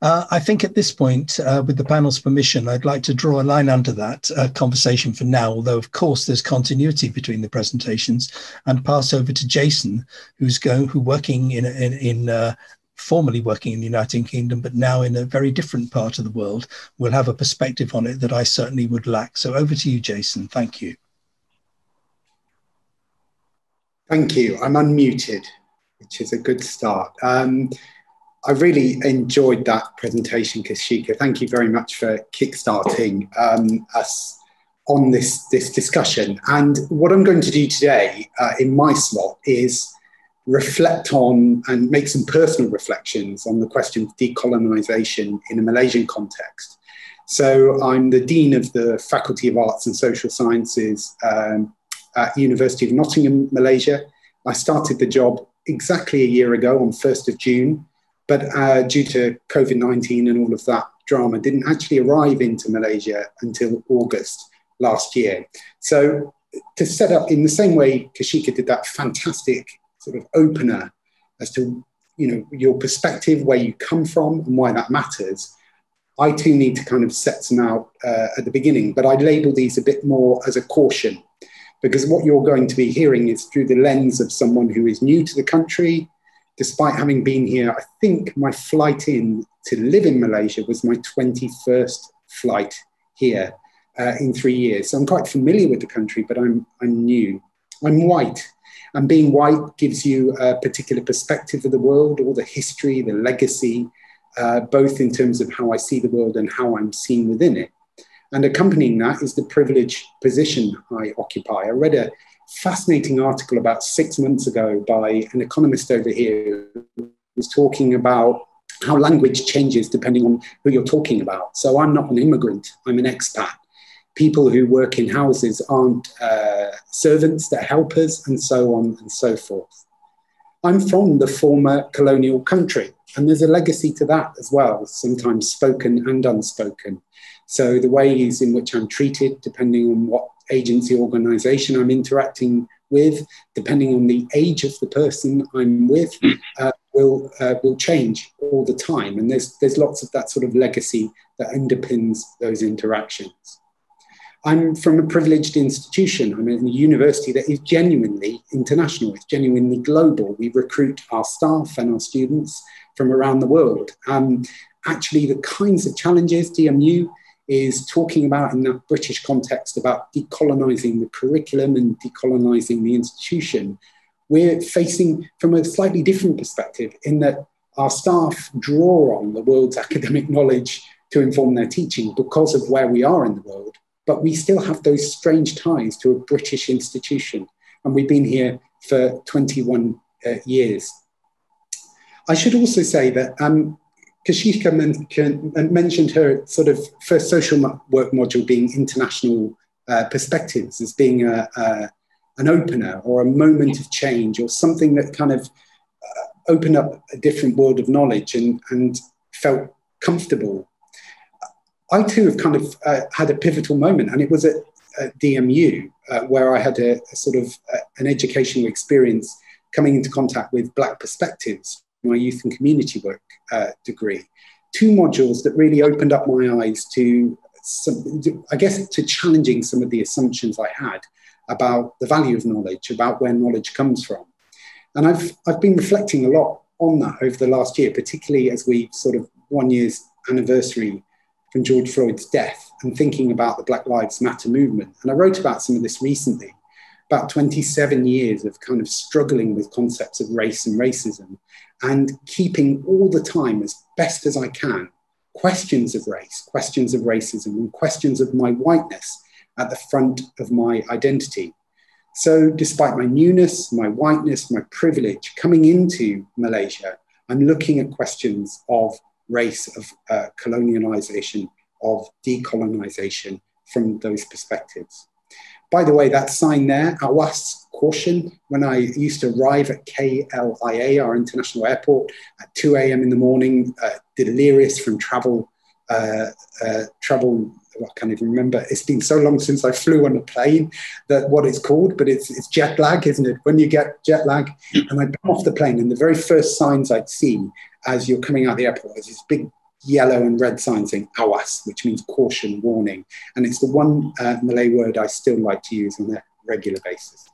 Uh, I think at this point, uh, with the panel's permission, I'd like to draw a line under that uh, conversation for now, although, of course, there's continuity between the presentations, and pass over to Jason, who's going, who working in, in, in uh, formerly working in the United Kingdom, but now in a very different part of the world, will have a perspective on it that I certainly would lack. So over to you, Jason. Thank you. Thank you. I'm unmuted, which is a good start. Um, I really enjoyed that presentation, Kaushika. Thank you very much for kickstarting um, us on this, this discussion. And what I'm going to do today uh, in my slot is reflect on and make some personal reflections on the question of decolonization in a Malaysian context. So I'm the Dean of the Faculty of Arts and Social Sciences um, at University of Nottingham, Malaysia. I started the job exactly a year ago on 1st of June, but uh, due to COVID 19 and all of that drama, didn't actually arrive into Malaysia until August last year. So, to set up in the same way Kaushika did that fantastic sort of opener as to you know your perspective, where you come from, and why that matters. I too need to kind of set some out uh, at the beginning, but I label these a bit more as a caution because what you're going to be hearing is through the lens of someone who is new to the country. Despite having been here, I think my flight in to live in Malaysia was my 21st flight here uh, in three years. So I'm quite familiar with the country, but I'm, I'm new. I'm white. And being white gives you a particular perspective of the world, all the history, the legacy, uh, both in terms of how I see the world and how I'm seen within it. And accompanying that is the privileged position I occupy. I read a fascinating article about six months ago by an economist over here who was talking about how language changes depending on who you're talking about. So I'm not an immigrant, I'm an expat. People who work in houses aren't uh, servants, they're helpers, and so on and so forth. I'm from the former colonial country, and there's a legacy to that as well, sometimes spoken and unspoken. So the ways in which I'm treated, depending on what agency organization I'm interacting with, depending on the age of the person I'm with, uh, will uh, will change all the time. And there's there's lots of that sort of legacy that underpins those interactions. I'm from a privileged institution. I'm in a university that is genuinely international. It's genuinely global. We recruit our staff and our students from around the world. Um, actually, the kinds of challenges DMU is talking about in that British context about decolonizing the curriculum and decolonizing the institution. We're facing from a slightly different perspective in that our staff draw on the world's academic knowledge to inform their teaching because of where we are in the world, but we still have those strange ties to a British institution. And we've been here for 21 uh, years. I should also say that um, Kaushika men- mentioned her sort of first social work module being international uh, perspectives as being a, a, an opener or a moment of change or something that kind of uh, opened up a different world of knowledge and, and felt comfortable. I too have kind of uh, had a pivotal moment, and it was at, at DMU uh, where I had a, a sort of uh, an educational experience coming into contact with Black perspectives my youth and community work uh, degree. Two modules that really opened up my eyes to, some, I guess, to challenging some of the assumptions I had about the value of knowledge, about where knowledge comes from. And I've, I've been reflecting a lot on that over the last year, particularly as we sort of one year's anniversary from George Floyd's death and thinking about the Black Lives Matter movement. And I wrote about some of this recently about 27 years of kind of struggling with concepts of race and racism and keeping all the time, as best as I can, questions of race, questions of racism, and questions of my whiteness at the front of my identity. So, despite my newness, my whiteness, my privilege, coming into Malaysia, I'm looking at questions of race, of uh, colonialization, of decolonization from those perspectives. By the way, that sign there, Awas caution, when I used to arrive at KLIA, our international airport, at 2 a.m. in the morning, uh, delirious from travel, uh, uh, travel I can't even remember. It's been so long since I flew on a plane that what it's called, but it's, it's jet lag, isn't it? When you get jet lag, and I come off the plane, and the very first signs I'd see as you're coming out the airport is this big yellow and red sign saying awas, which means caution, warning. And it's the one uh, Malay word I still like to use on a regular basis.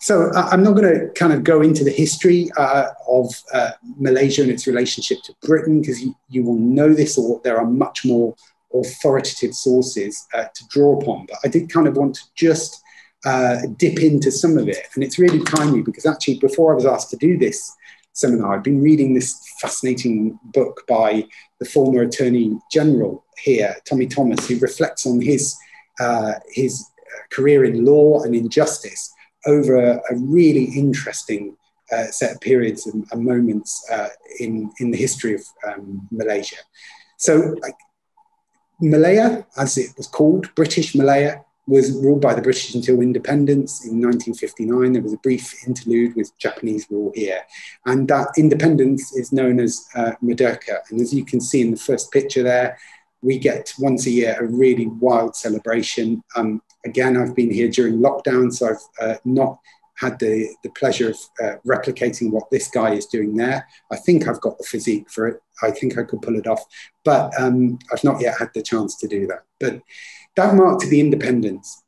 So uh, I'm not going to kind of go into the history uh, of uh, Malaysia and its relationship to Britain because you, you, will know this, or there are much more authoritative sources uh, to draw upon. But I did kind of want to just uh, dip into some of it. And it's really timely because actually, before I was asked to do this seminar, I've been reading this fascinating book by the former Attorney General here, Tommy Thomas, who reflects on his, uh, his career in law and in justice over a, a really interesting uh, set of periods and, and moments uh, in, in the history of um, Malaysia. So, Malaya, as it was called, British Malaya, was ruled by the British until independence in 1959. There was a brief interlude with Japanese rule here. And that independence is known as uh. And as you can see in the first picture there, we get once a year a really wild celebration. Um, again, I've been here during lockdown, so I've uh, not had the, the pleasure of uh, replicating what this guy is doing there. I think I've got the physique for it. I think I could pull it off, but um, I've not yet had the chance to do that. But that marked the independence.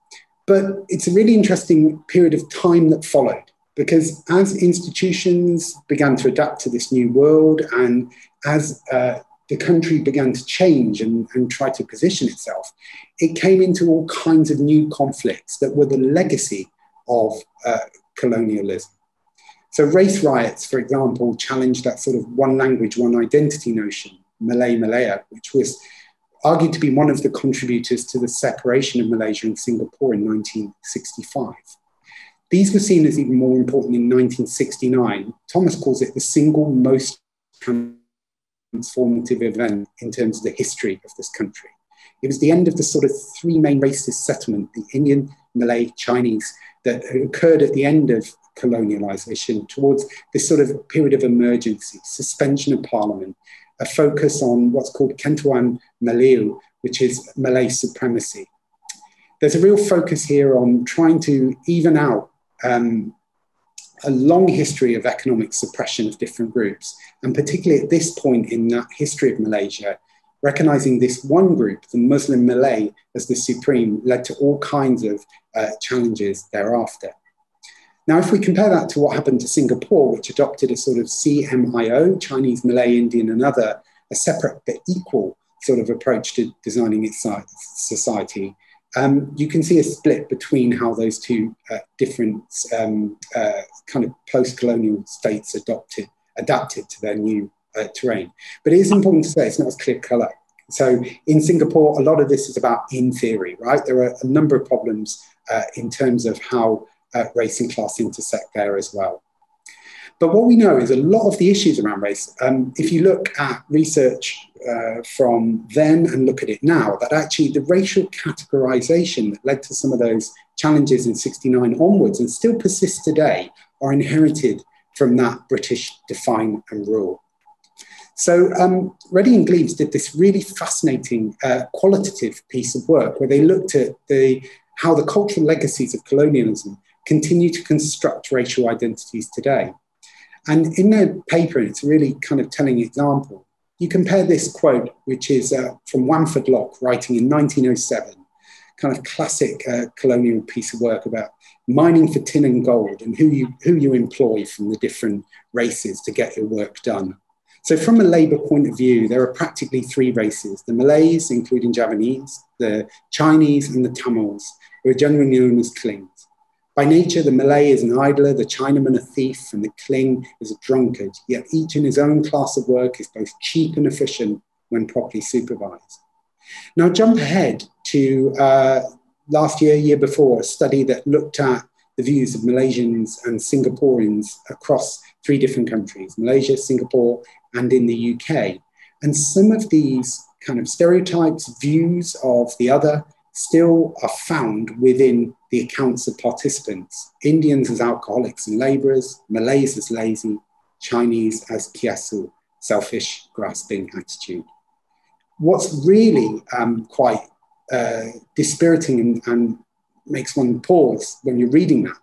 But it's a really interesting period of time that followed because as institutions began to adapt to this new world and as uh, the country began to change and, and try to position itself, it came into all kinds of new conflicts that were the legacy of uh, colonialism. So, race riots, for example, challenged that sort of one language, one identity notion, Malay Malaya, which was argued to be one of the contributors to the separation of Malaysia and Singapore in 1965. These were seen as even more important in 1969. Thomas calls it the single most transformative event in terms of the history of this country. It was the end of the sort of three main racist settlement, the Indian, Malay, Chinese, that occurred at the end of colonialization towards this sort of period of emergency, suspension of parliament, a focus on what's called Ketuanan Melayu, which is Malay supremacy. There's a real focus here on trying to even out um, a long history of economic suppression of different groups, and particularly at this point in that history of Malaysia, recognizing this one group, the Muslim Malay, as the supreme, led to all kinds of uh, challenges thereafter. Now, if we compare that to what happened to Singapore, which adopted a sort of CMIO, Chinese, Malay, Indian, and other, a separate but equal sort of approach to designing its society, um, you can see a split between how those two uh, different um, uh, kind of post-colonial states adopted, adapted to their new uh, terrain. But it is important to say it's not as clear color. So in Singapore, a lot of this is about in theory, right? There are a number of problems uh, in terms of how uh, race and class intersect there as well. But what we know is a lot of the issues around race, um, if you look at research uh, from then and look at it now, that actually the racial categorization that led to some of those challenges in 69 onwards and still persists today are inherited from that British define and rule. So um, Reddy and Gleibs did this really fascinating uh, qualitative piece of work where they looked at the, how the cultural legacies of colonialism continue to construct racial identities today. And in their paper, it's a really kind of telling example. You compare this quote, which is uh, from Whamford Locke, writing in 1907, kind of classic uh, colonial piece of work about mining for tin and gold and who you, who you employ from the different races to get your work done. So, from a Labour point of view, there are practically three races the Malays, including Javanese, the Chinese, and the Tamils, who are generally known as Klings. By nature, the Malay is an idler, the Chinaman a thief, and the Kling is a drunkard, yet each in his own class of work is both cheap and efficient when properly supervised. Now, jump ahead to uh, last year, year before, a study that looked at the views of Malaysians and Singaporeans across three different countries Malaysia, Singapore, and in the UK. And some of these kind of stereotypes, views of the other, still are found within the accounts of participants. Indians as alcoholics and laborers, Malays as lazy, Chinese as kiasu, selfish, grasping attitude. What's really um, quite uh, dispiriting and, and, makes one pause when you're reading that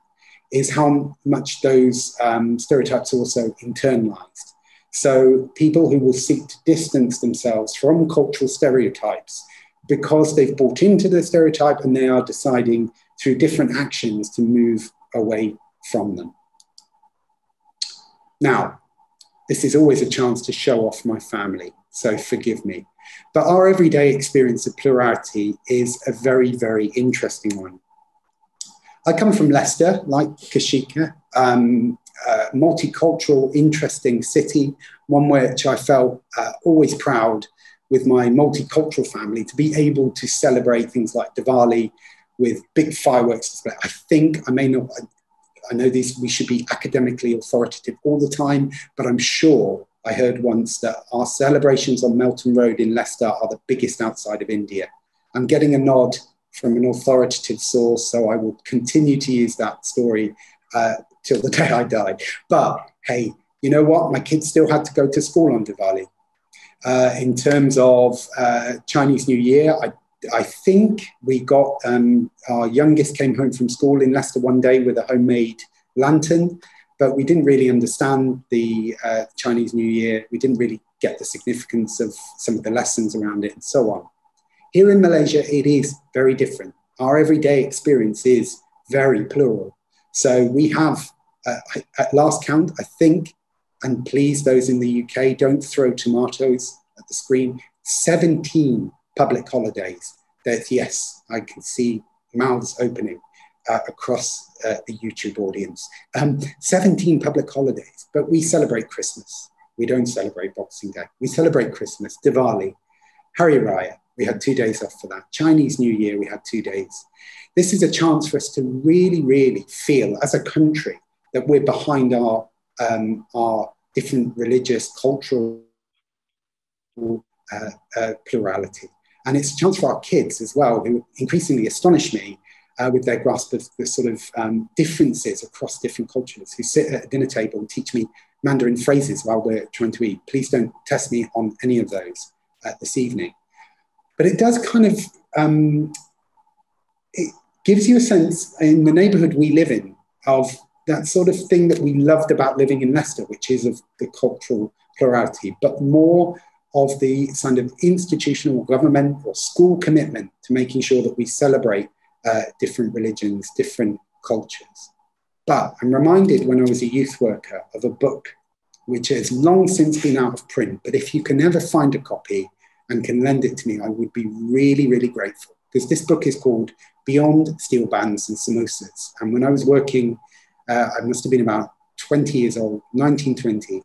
is how much those um, stereotypes are also internalized. So people who will seek to distance themselves from cultural stereotypes because they've bought into the stereotype and they are deciding through different actions to move away from them. Now, this is always a chance to show off my family, so forgive me. But our everyday experience of plurality is a very, very interesting one. I come from Leicester, like Kaushika, um, multicultural, interesting city, one which I felt uh, always proud with my multicultural family to be able to celebrate things like Diwali with big fireworks display. I think I may not. I know these we should be academically authoritative all the time, but I'm sure I heard once that our celebrations on Melton Road in Leicester are the biggest outside of India. I'm getting a nod from an authoritative source, so I will continue to use that story uh, till the day I die. But hey, you know what? My kids still had to go to school on Diwali. Uh, in terms of uh, Chinese New Year, I, I think we got um, our youngest came home from school in Leicester one day with a homemade lantern, but we didn't really understand the uh, Chinese New Year. We didn't really get the significance of some of the lessons around it and so on. Here in Malaysia, it is very different. Our everyday experience is very plural. So we have, uh, at last count, I think, and please, those in the UK, don't throw tomatoes at the screen. 17 public holidays. That yes, I can see mouths opening uh, across uh, the YouTube audience. Um, 17 public holidays, but we celebrate Christmas. We don't celebrate Boxing Day. We celebrate Christmas, Diwali, Hari Raya. We had two days off for that. Chinese New Year, we had two days. This is a chance for us to really, really feel as a country that we're behind our, um, our different religious, cultural uh, uh, plurality. And it's a chance for our kids as well, who increasingly astonish me uh, with their grasp of the sort of um, differences across different cultures, who sit at a dinner table and teach me Mandarin phrases while we're trying to eat. Please don't test me on any of those uh, this evening. But it does kind of, um, it gives you a sense in the neighborhood we live in of that sort of thing that we loved about living in Leicester, which is of the cultural plurality, but more of the kind of institutional government or school commitment to making sure that we celebrate uh, different religions, different cultures. But I'm reminded when I was a youth worker of a book which has long since been out of print. But if you can ever find a copy and can lend it to me, I would be really, really grateful. Because this book is called Beyond Steel Bands and Samosas. And when I was working, uh, I must have been about 20 years old, 1920,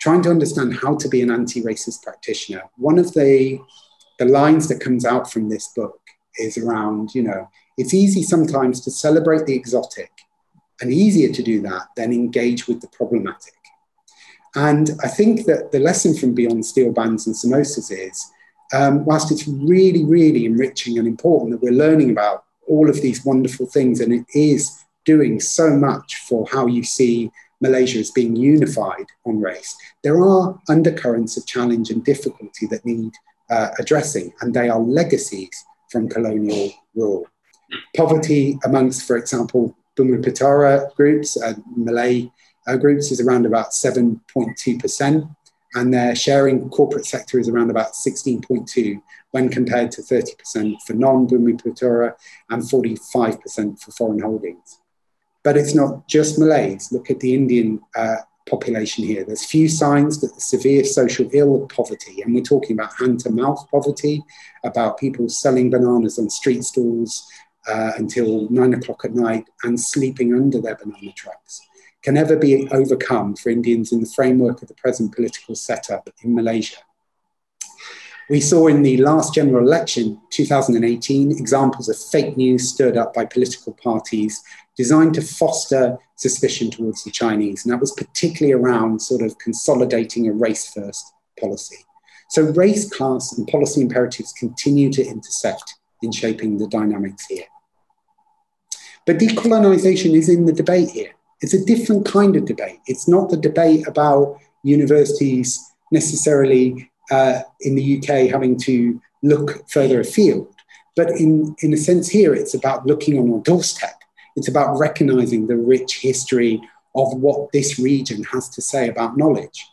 trying to understand how to be an anti-racist practitioner. One of the, the lines that comes out from this book is around, you know, it's easy sometimes to celebrate the exotic and easier to do that than engage with the problematic. And I think that the lesson from Beyond Steel Bands and Samosas is, um, whilst it's really, really enriching and important that we're learning about all of these wonderful things, and it is doing so much for how you see Malaysia as being unified on race, there are undercurrents of challenge and difficulty that need uh, addressing, and they are legacies from colonial rule. Poverty amongst, for example, Bumi Putera groups, uh, Malay uh, groups, is around about 7.2%, and their sharing corporate sector is around about 16.2 when compared to 30% for non-Bumi Putera and 45% for foreign holdings. But it's not just Malays. Look at the Indian uh, population here. There's few signs that the severe social ill of poverty, and we're talking about hand to mouth poverty, about people selling bananas on street stalls uh, until nine o'clock at night and sleeping under their banana trucks, can ever be overcome for Indians in the framework of the present political setup in Malaysia. We saw in the last general election, 2018, examples of fake news stirred up by political parties designed to foster suspicion towards the Chinese. And that was particularly around sort of consolidating a race first policy. So, race, class, and policy imperatives continue to intersect in shaping the dynamics here. But decolonization is in the debate here. It's a different kind of debate. It's not the debate about universities necessarily uh, in the UK having to look further afield. But in, in a sense, here it's about looking on our doorstep. It's about recognizing the rich history of what this region has to say about knowledge.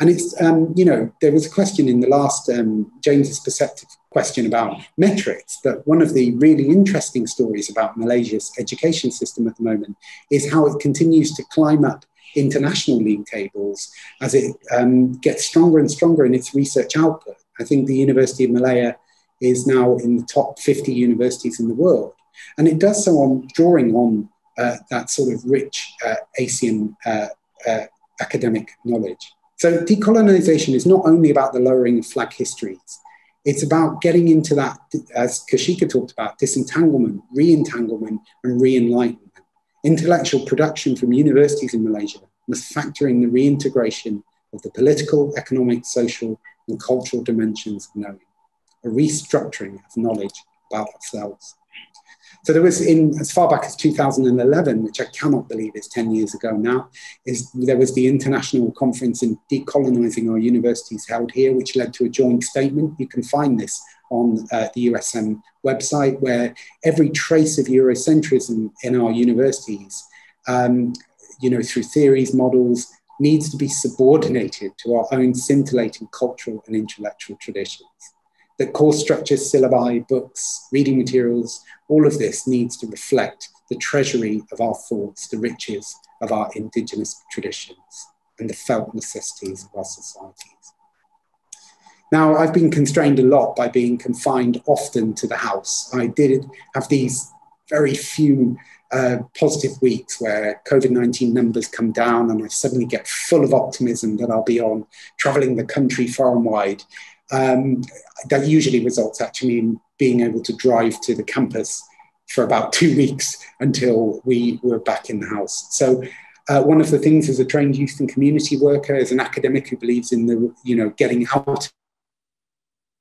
And it's, um, you know, there was a question in the last um, James's perceptive question about metrics, but one of the really interesting stories about Malaysia's education system at the moment is how it continues to climb up international league tables as it um, gets stronger and stronger in its research output. I think the University of Malaya is now in the top 50 universities in the world. And it does so on drawing on uh, that sort of rich uh, ASEAN uh, uh, academic knowledge. So decolonization is not only about the lowering of flag histories, it's about getting into that, as Kaushika talked about, disentanglement, re-entanglement, and re-enlightenment. Intellectual production from universities in Malaysia must factor in the reintegration of the political, economic, social, and cultural dimensions of knowing, a restructuring of knowledge about ourselves. So there was in as far back as 2011, which I cannot believe is 10 years ago now, is there was the international conference in decolonizing our universities held here, which led to a joint statement. You can find this on uh, the USM website, where every trace of Eurocentrism in our universities, um, you know, through theories, models, needs to be subordinated to our own scintillating cultural and intellectual traditions that course structures, syllabi, books, reading materials, all of this needs to reflect the treasury of our thoughts, the riches of our indigenous traditions, and the felt necessities of our societies. Now, I've been constrained a lot by being confined often to the house. I did have these very few uh, positive weeks where COVID 19 numbers come down and I suddenly get full of optimism that I'll be on traveling the country far and wide um, that usually results actually in being able to drive to the campus for about two weeks until we were back in the house. So uh, one of the things as a trained youth and community worker, as an academic who believes in the, you know, getting out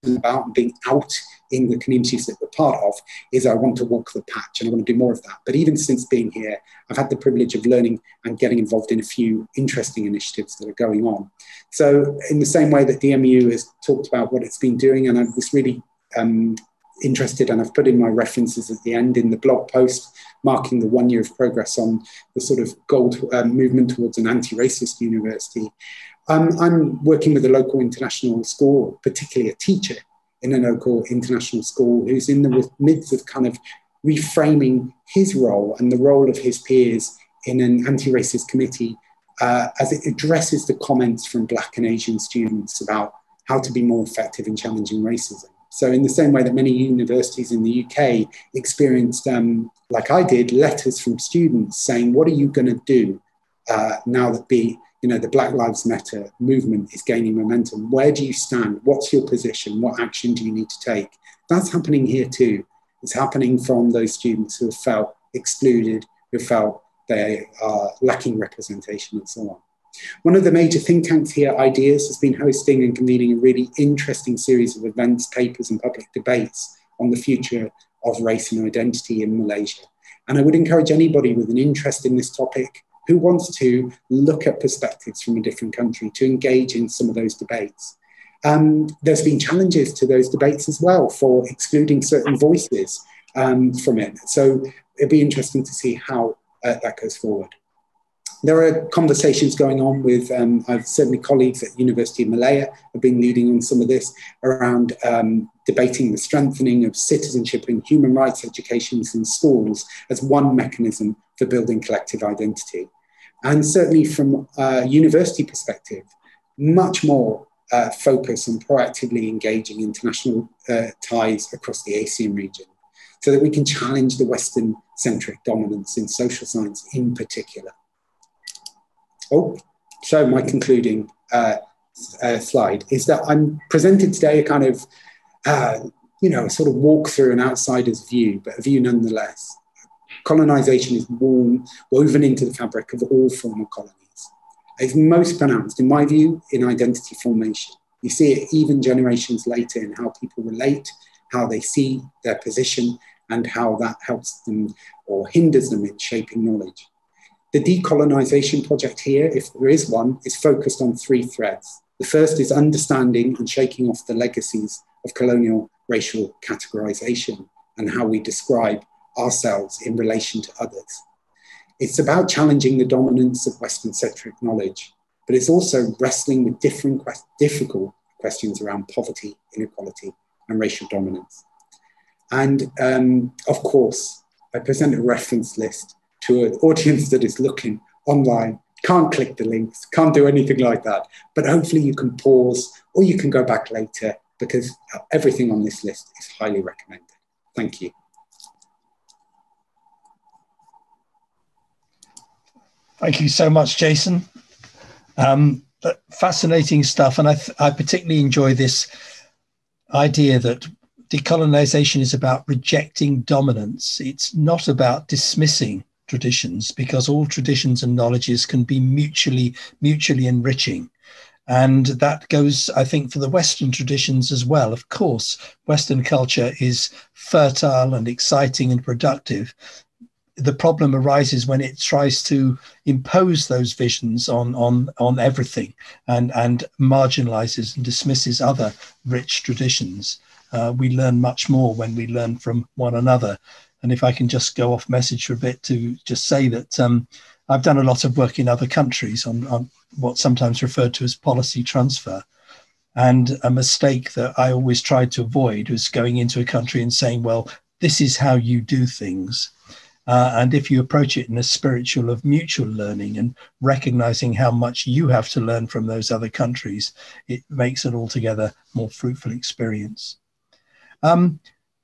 about being out in the communities that we're part of is I want to walk the patch and I want to do more of that. But even since being here, I've had the privilege of learning and getting involved in a few interesting initiatives that are going on. So, in the same way that DMU has talked about what it's been doing, and I was really um, interested, and I've put in my references at the end in the blog post marking the one year of progress on the sort of goal um, movement towards an anti racist university. Um, I'm working with a local international school, particularly a teacher in a local international school who's in the midst of kind of reframing his role and the role of his peers in an anti racist committee uh, as it addresses the comments from Black and Asian students about how to be more effective in challenging racism. So, in the same way that many universities in the UK experienced, um, like I did, letters from students saying, What are you going to do uh, now that be you know, the Black Lives Matter movement is gaining momentum. Where do you stand? What's your position? What action do you need to take? That's happening here too. It's happening from those students who have felt excluded, who felt they are lacking representation, and so on. One of the major think tanks here, Ideas, has been hosting and convening a really interesting series of events, papers, and public debates on the future of race and identity in Malaysia. And I would encourage anybody with an interest in this topic who wants to look at perspectives from a different country to engage in some of those debates. Um, there's been challenges to those debates as well for excluding certain voices um, from it. So it'll be interesting to see how uh, that goes forward. There are conversations going on with, um, I've certainly colleagues at University of Malaya have been leading on some of this around um, debating the strengthening of citizenship and human rights educations in schools as one mechanism for building collective identity. And certainly from a university perspective, much more uh, focus on proactively engaging international uh, ties across the ASEAN region so that we can challenge the Western centric dominance in social science in particular. Oh, so my concluding uh, uh, slide is that I'm presented today a kind of, uh, you know, sort of walk through an outsider's view, but a view nonetheless. Colonization is worn, woven into the fabric of all former colonies. It's most pronounced, in my view, in identity formation. You see it even generations later in how people relate, how they see their position, and how that helps them or hinders them in shaping knowledge. The decolonization project here, if there is one, is focused on three threads. The first is understanding and shaking off the legacies of colonial racial categorization and how we describe ourselves in relation to others. It's about challenging the dominance of Western centric knowledge, but it's also wrestling with different difficult questions around poverty, inequality, and racial dominance. And um, of course, I present a reference list to an audience that is looking online, can't click the links, can't do anything like that. But hopefully, you can pause or you can go back later because everything on this list is highly recommended. Thank you. Thank you so much, Jason. Um, fascinating stuff. And I, I particularly enjoy this idea that decolonization is about rejecting dominance. It's not about dismissing traditions because all traditions and knowledges can be mutually mutually enriching and that goes i think for the western traditions as well of course western culture is fertile and exciting and productive the problem arises when it tries to impose those visions on on on everything and and marginalizes and dismisses other rich traditions. Uh, we learn much more when we learn from one another. And if i can just go off message for a bit to just say that um, i've done a lot of work in other countries on, on what's sometimes referred to as policy transfer. And a mistake that i always tried to avoid was going into a country and saying well this is how you do things uh, and if you approach it in a spiritual of mutual learning and recognizing how much you have to learn from those other countries, it makes it altogether more fruitful experience. Um,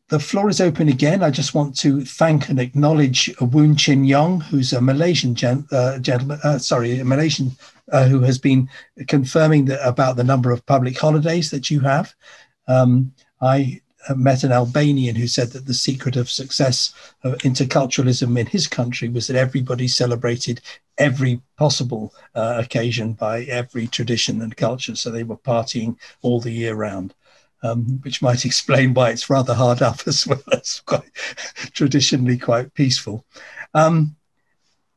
the floor is open again. I just want to thank and acknowledge Woon Chin Yong, who's a Malaysian gen, uh, gentleman, uh, sorry, a Malaysian uh, who has been confirming that, about the number of public holidays that you have. Um, I met an Albanian who said that the secret of success of interculturalism in his country was that everybody celebrated every possible uh, occasion by every tradition and culture. So they were partying all the year round. Um, which might explain why it's rather hard up as well as quite traditionally quite peaceful. Um,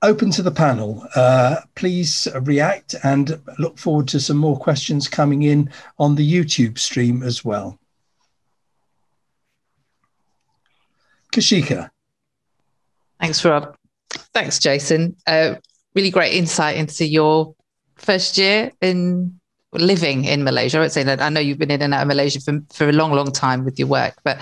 open to the panel. Uh, please react and look forward to some more questions coming in on the YouTube stream as well. Kaushika. Thanks, Rob. Thanks, Jason. Uh, really great insight into your first year in living in Malaysia. I would say that I know you've been in and out of Malaysia for, for a long, long time with your work, but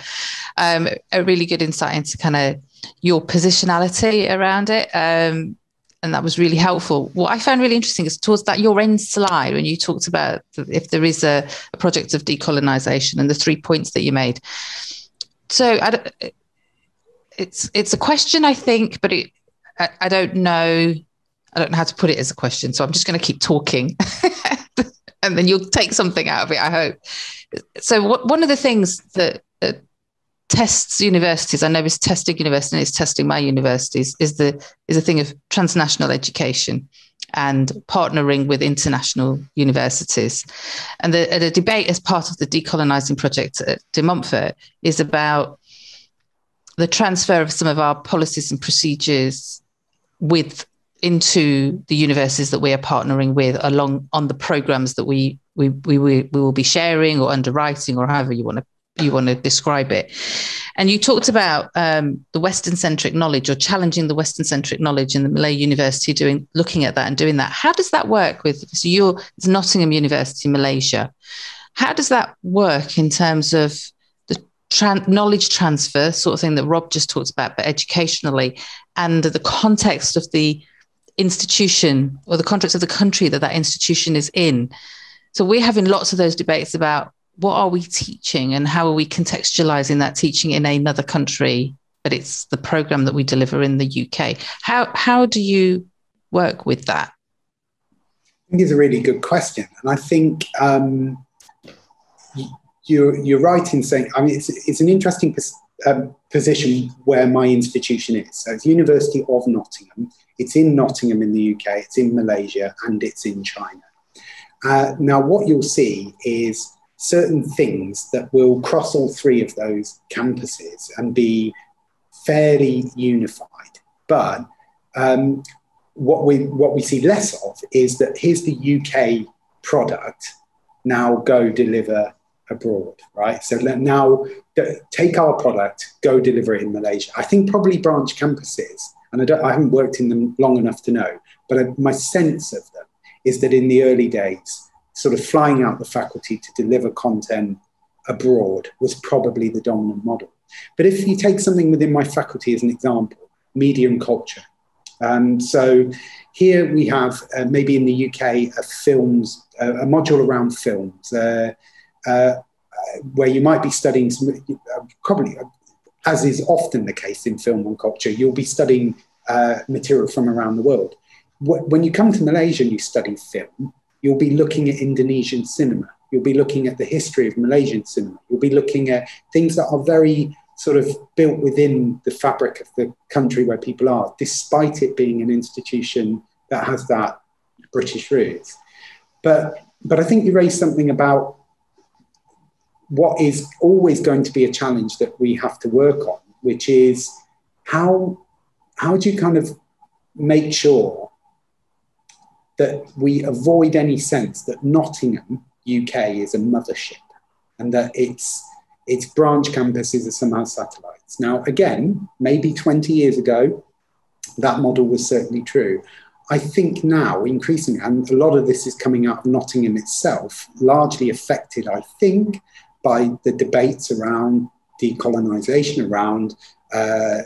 um, a really good insight into kind of your positionality around it. Um, and that was really helpful. What I found really interesting is towards that your end slide when you talked about if there is a, a project of decolonization and the three points that you made. So I, it's it's a question I think, but it I, I don't know I don't know how to put it as a question, so I'm just going to keep talking, and then you'll take something out of it. I hope. So, what, one of the things that, that tests universities, I know is testing universities and it's testing my universities, is the is a thing of transnational education and partnering with international universities. And the, the debate as part of the decolonising project at De Montfort is about the transfer of some of our policies and procedures with into the universities that we are partnering with along on the programs that we we we, we will be sharing or underwriting or however you want to you want to describe it. And you talked about um, the western centric knowledge or challenging the western centric knowledge in the malay university doing looking at that and doing that. How does that work with so you're it's nottingham university malaysia. How does that work in terms of tran- knowledge transfer, sort of thing that Rob just talked about, but educationally, and the context of the institution or the context of the country that that institution is in. So we're having lots of those debates about what are we teaching and how are we contextualizing that teaching in another country, but it's the program that we deliver in the UK. How how do you work with that? I think it's a really good question. And I think um, you're, you're right in saying, I mean, it's, it's an interesting um, position where my institution is. So it's University of Nottingham. It's in Nottingham in the UK, it's in Malaysia, and it's in China. Uh, now, what you'll see is certain things that will cross all three of those campuses and be fairly unified. But um, what we what we see less of is that here's the UK product. Now go deliver abroad, right? So now take our product, go deliver it in Malaysia. I think probably branch campuses, and I, don't, I haven't worked in them long enough to know, but I, my sense of them is that in the early days, sort of flying out the faculty to deliver content abroad was probably the dominant model. But if you take something within my faculty as an example, media and culture. Um, so here we have uh, maybe in the UK a films, uh, a module around films, uh, uh where you might be studying some, uh, probably as is often the case in film and culture, you'll be studying uh, material from around the world. When you come to Malaysia and you study film, you'll be looking at Indonesian cinema. You'll be looking at the history of Malaysian cinema. You'll be looking at things that are very sort of built within the fabric of the country where people are, despite it being an institution that has that British roots. But, but I think you raised something about what is always going to be a challenge that we have to work on, which is how, how do you kind of make sure that we avoid any sense that Nottingham, UK, is a mothership and that its, its branch campuses are somehow satellites. Now, again, maybe 20 years ago, that model was certainly true. I think now, increasingly, and a lot of this is coming out of Nottingham itself, largely affected, I think, by the debates around decolonisation, around uh,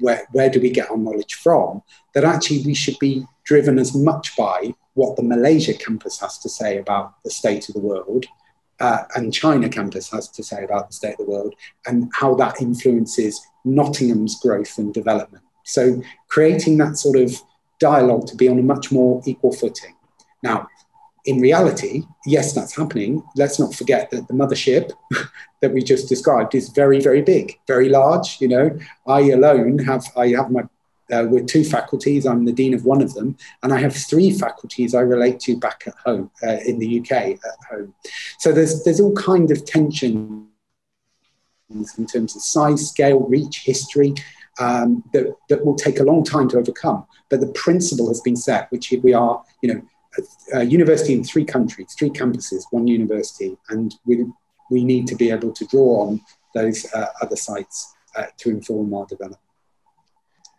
where, where do we get our knowledge from, that actually we should be driven as much by what the Malaysia campus has to say about the state of the world uh, and China campus has to say about the state of the world and how that influences Nottingham's growth and development. So creating that sort of dialogue to be on a much more equal footing. Now, in reality, yes, that's happening. Let's not forget that the mothership that we just described is very, very big, very large. You know, I alone have I have my uh, with two faculties. I'm the dean of one of them, and I have three faculties I relate to back at home uh, in the UK at home. So there's there's all kind of tension in terms of size, scale, reach, history. Um, that, that will take a long time to overcome. But the principle has been set, which we are, you know, a, a university in three countries, three campuses, one university, and we, we need to be able to draw on those uh, other sites uh, to inform our development.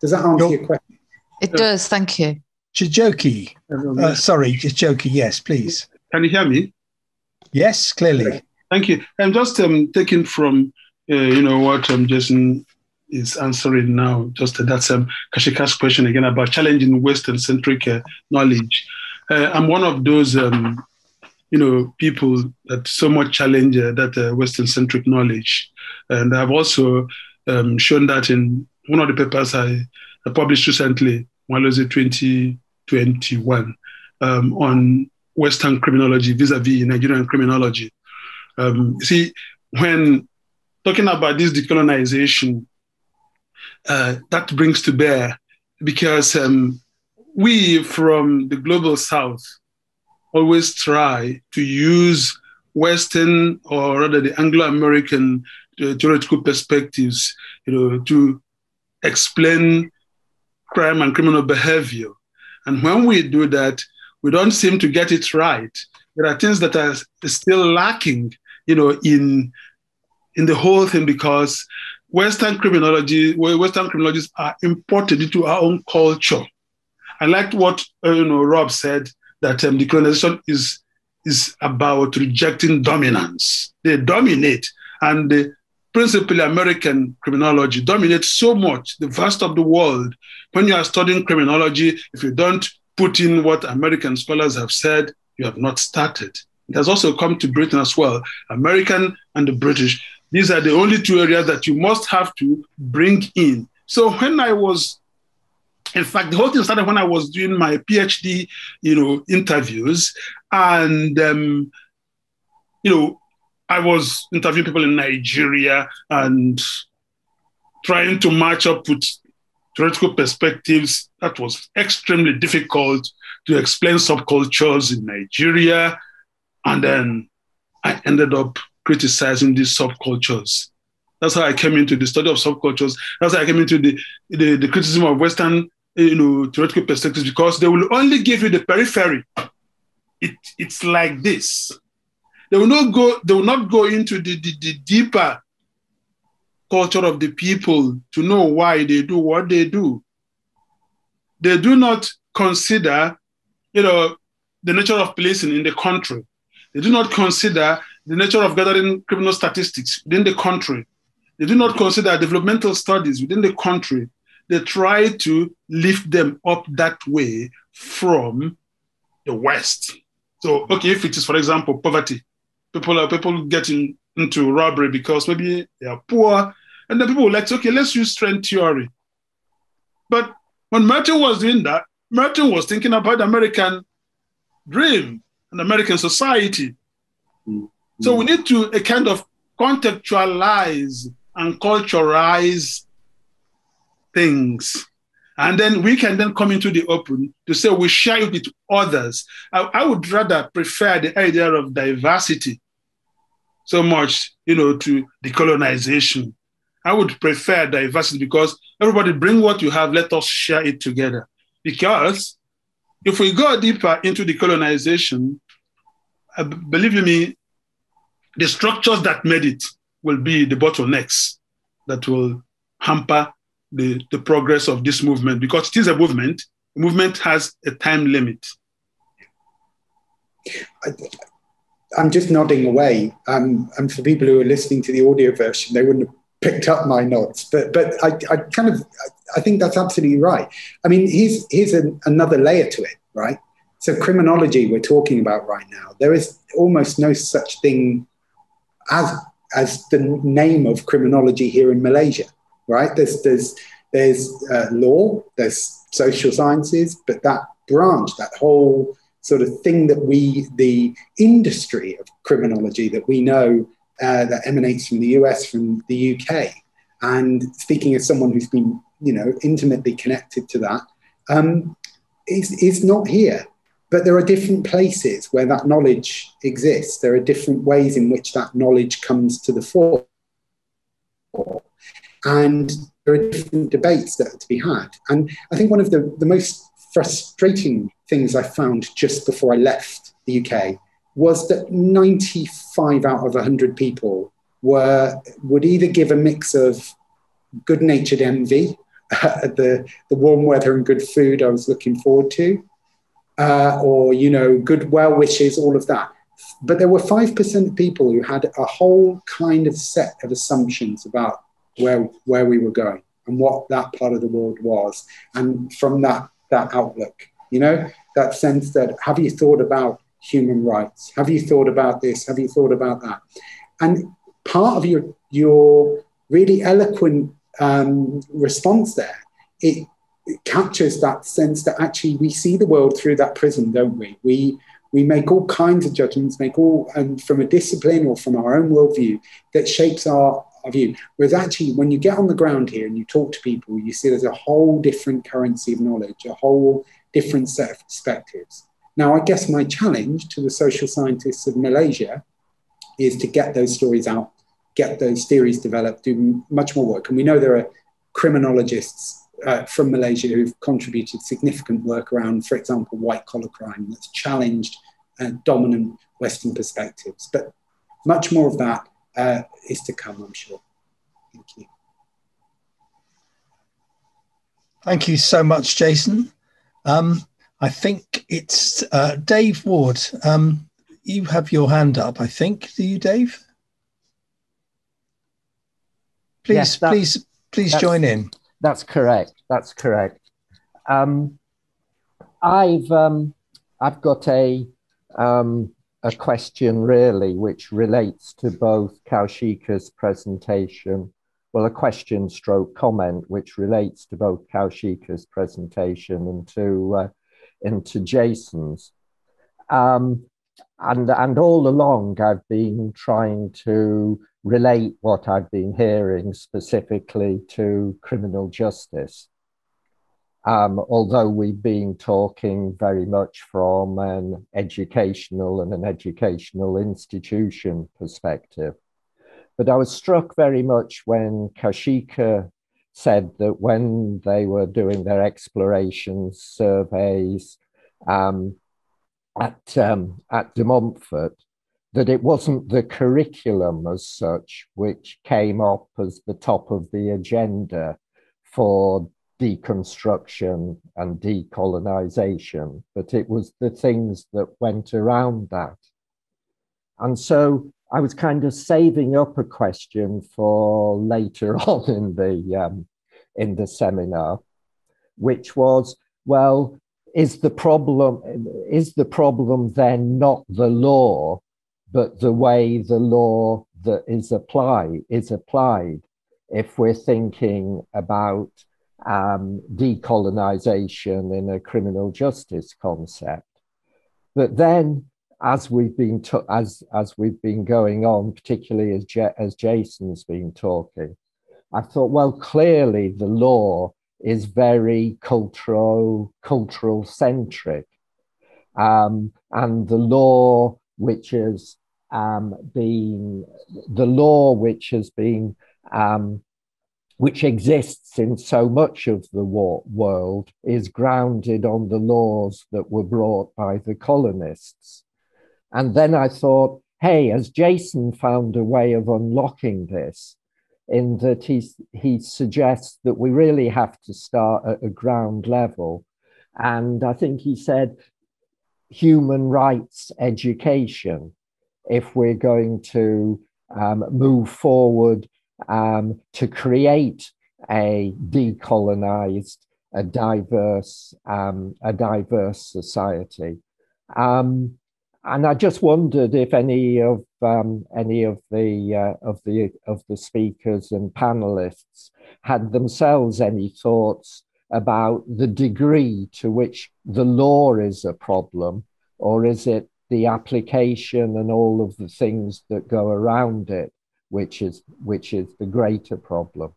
Does that answer your question? It does. Thank you. Chijioke. Uh, sorry, Chijioke. Yes, please. Can you hear me? Yes, clearly. Thank you. I'm just um, taking from uh, you know what um, Jason is answering now. Just uh, that's um, Kaushika's question again about challenging Western-centric uh, knowledge. Uh, I'm one of those um, you know people that so much challenge uh, that uh, Western-centric knowledge, and I've also um, shown that in one of the papers I, I published recently, Nwalozie 2021, um, on Western criminology vis-a-vis Nigerian criminology. Um, see, when talking about this decolonization, uh, that brings to bear because um, we from the global south always try to use Western or rather the Anglo-American uh, theoretical perspectives, you know, to explain crime and criminal behavior. And when we do that, we don't seem to get it right. There are things that are still lacking, you know, in in the whole thing because Western criminology, Western criminologists are imported into our own culture. I liked what uh, you know Rob said that um, decolonization is is about rejecting dominance. They dominate, and the principally American criminology dominates so much the vast of the world. When you are studying criminology, if you don't put in what American scholars have said, you have not started. It has also come to Britain as well. American and the British, these are the only two areas that you must have to bring in. So when I was In fact, the whole thing started when I was doing my PhD, you know, interviews, and um, you know, I was interviewing people in Nigeria and trying to match up with theoretical perspectives. That was extremely difficult to explain subcultures in Nigeria, and then I ended up criticizing these subcultures. That's how I came into the study of subcultures. That's how I came into the, the, the criticism of Western Eh, you know, theoretical perspectives because they will only give you the periphery. It, it's like this. They will not go, they will not go into the, the, the deeper culture of the people to know why they do what they do. They do not consider, you know, the nature of policing in the country. They do not consider the nature of gathering criminal statistics within the country. They do not consider developmental studies within the country they try to lift them up that way from the West. So, okay, if it is, for example, poverty, people are people getting into robbery because maybe they are poor, and then people will like, okay, let's use strain theory. But when Merton was doing that, Merton was thinking about the American dream and American society. Mm-hmm. So we need to a kind of contextualize and culturalize things. And then we can then come into the open to say we share it with others. I, I would rather prefer the idea of diversity so much, you know, to decolonization. I would prefer diversity because everybody bring what you have, let us share it together. Because if we go deeper into decolonization, uh, believe me, the structures that made it will be the bottlenecks that will hamper the, the progress of this movement because it is a movement. The movement has a time limit. I, am just nodding away. Um, and for people who are listening to the audio version, they wouldn't have picked up my nods. But but I, I kind of I think that's absolutely right. I mean, here's here's an, another layer to it, right? So criminology we're talking about right now. There is almost no such thing as as the name of criminology here in Malaysia right? There's there's there's uh, law, there's social sciences, but that branch, that whole sort of thing that we, the industry of criminology that we know uh, that emanates from the US, from the UK, and speaking as someone who's been, you know, intimately connected to that, um, is is not here. But there are different places where that knowledge exists. There are different ways in which that knowledge comes to the fore. And there are different debates that are to be had. And I think one of the, the most frustrating things I found just before I left the UK was that 95 out of 100 people were would either give a mix of good-natured envy at the, the warm weather and good food I was looking forward to, uh, or you know, good well wishes, all of that. But there were five percent of people who had a whole kind of set of assumptions about where where we were going and what that part of the world was, and from that that outlook, you know, that sense that have you thought about human rights? Have you thought about this? Have you thought about that? And part of your your really eloquent um, response there, it, it captures that sense that actually we see the world through that prism, don't we? We we make all kinds of judgments, make all, and from a discipline or from our own worldview that shapes our of you. Whereas actually, when you get on the ground here and you talk to people, you see there's a whole different currency of knowledge, a whole different set of perspectives. Now, I guess my challenge to the social scientists of Malaysia is to get those stories out, get those theories developed, do much more work. And we know there are criminologists uh, from Malaysia who've contributed significant work around, for example, white collar crime that's challenged uh, dominant Western perspectives. But much more of that uh, is to come, I'm sure. Thank you. Thank you so much, Jason. Um, I think it's uh, Dave Ward. Um, you have your hand up, I think. Do you, Dave? Please, yes, please, please join in. That's correct. That's correct. Um, I've um, I've got a um, a question really which relates to both Kaushika's presentation well, a question stroke comment which relates to both Kaushika's presentation and to, uh, and to Jason's. Um, and, and all along, I've been trying to relate what I've been hearing specifically to criminal justice. Um, although we've been talking very much from an educational and an educational institution perspective. But I was struck very much when Kaushika said that when they were doing their explorations, surveys um, at, um, at De Montfort, that it wasn't the curriculum as such which came up as the top of the agenda for deconstruction and decolonization, but it was the things that went around that. And so I was kind of saving up a question for later on in the um, in the seminar, which was, well, is the problem is the problem then not the law, but the way the law that is applied is applied? If we're thinking about um, decolonization in a criminal justice concept. But then, as we've been to, as as we've been going on, particularly as J- as Jason's been talking, I thought, well, clearly the law is very cultural cultural centric, um, and the law which has um, been the law which has been um, which exists in so much of the world, is grounded on the laws that were brought by the colonists. And then I thought, hey, as Jason found a way of unlocking this? In that he, he suggests that we really have to start at a ground level. And I think he said human rights education if we're going to um, move forward um, to create a decolonized, a diverse, um, a diverse society. Um, and I just wondered if any of um, any of the uh, of the of the speakers and panelists had themselves any thoughts about the degree to which the law is a problem, or is it the application and all of the things that go around it which is which is the greater problem.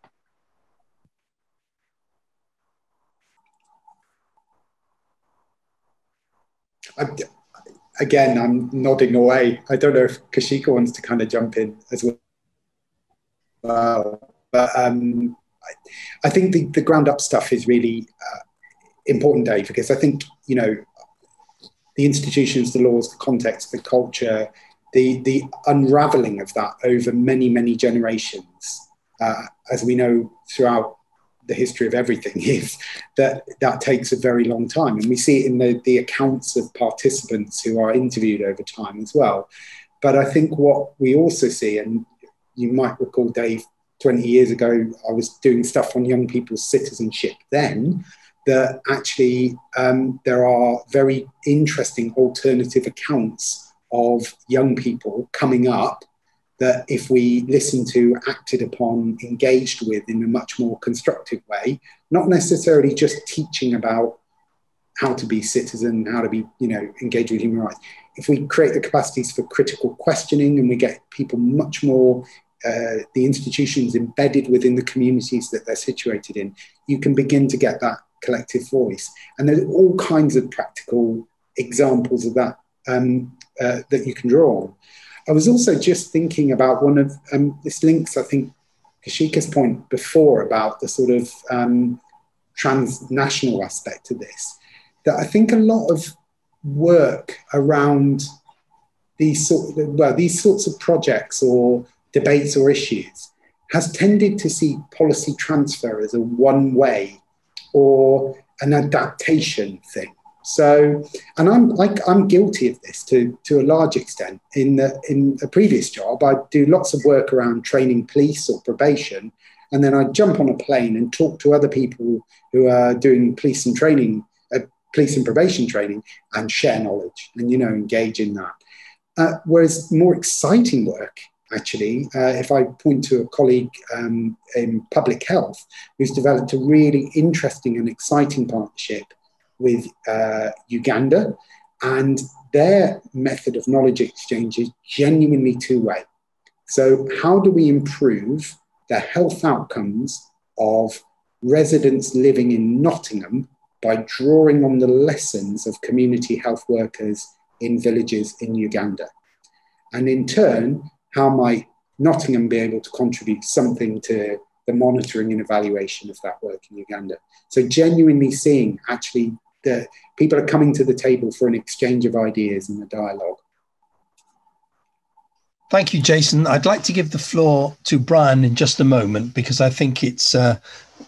I'm, again, I'm nodding away. I don't know if Kaushika wants to kind of jump in as well. But um, I, I, think the, the ground up stuff is really uh, important, Dave, because I think, you know, the institutions, the laws, the context, the culture, the, the unraveling of that over many, many generations, uh, as we know throughout the history of everything, is that that takes a very long time. And we see it in the, the accounts of participants who are interviewed over time as well. But I think what we also see, and you might recall, Dave, 20 years ago, I was doing stuff on young people's citizenship then, that actually um, there are very interesting alternative accounts of young people coming up that if we listen to, acted upon, engaged with in a much more constructive way, not necessarily just teaching about how to be citizen, how to be, you know, engage with human rights. If we create the capacities for critical questioning and we get people much more, uh, the institutions embedded within the communities that they're situated in, you can begin to get that collective voice. And there's all kinds of practical examples of that um, uh, that you can draw on. I was also just thinking about one of um, this links, I think, Kaushika's point before about the sort of um, transnational aspect of this. That I think a lot of work around these sort of, well these sorts of projects or debates or issues has tended to see policy transfer as a one way or an adaptation thing so, and I'm like I'm guilty of this to to a large extent. In the, in a previous job, I do lots of work around training police or probation, and then I jump on a plane and talk to other people who are doing police and training, uh, police and probation training, and share knowledge and you know engage in that. Uh, whereas more exciting work actually, uh, if I point to a colleague um, in public health who's developed a really interesting and exciting partnership with uh, Uganda, and their method of knowledge exchange is genuinely two way. So, how do we improve the health outcomes of residents living in Nottingham by drawing on the lessons of community health workers in villages in Uganda? And in turn, how might Nottingham be able to contribute something to the monitoring and evaluation of that work in Uganda? So, genuinely seeing actually that people are coming to the table for an exchange of ideas and a dialogue. Thank you, Jason. I'd like to give the floor to Brian in just a moment because I think it's uh,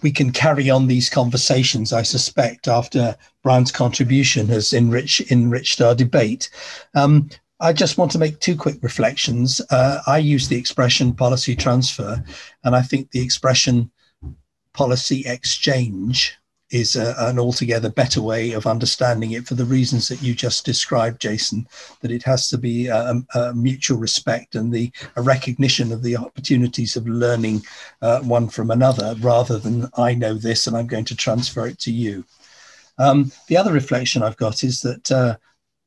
we can carry on these conversations. I suspect after Brian's contribution has enriched enriched our debate. Um, I just want to make two quick reflections. Uh, I use the expression policy transfer, and I think the expression policy exchange is a, an altogether better way of understanding it for the reasons that you just described, Jason. That it has to be a, a mutual respect and the a recognition of the opportunities of learning uh, one from another, rather than I know this and I'm going to transfer it to you. Um, the other reflection I've got is that uh,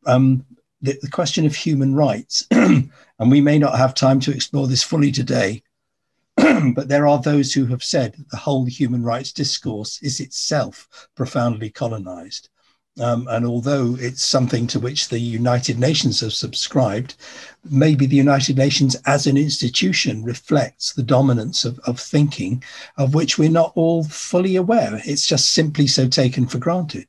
um, the, the question of human rights, and we may not have time to explore this fully today, but there are those who have said that the whole human rights discourse is itself profoundly colonized. Um, and although it's something to which the United Nations have subscribed, maybe the United Nations as an institution reflects the dominance of, of thinking of which we're not all fully aware. It's just simply so taken for granted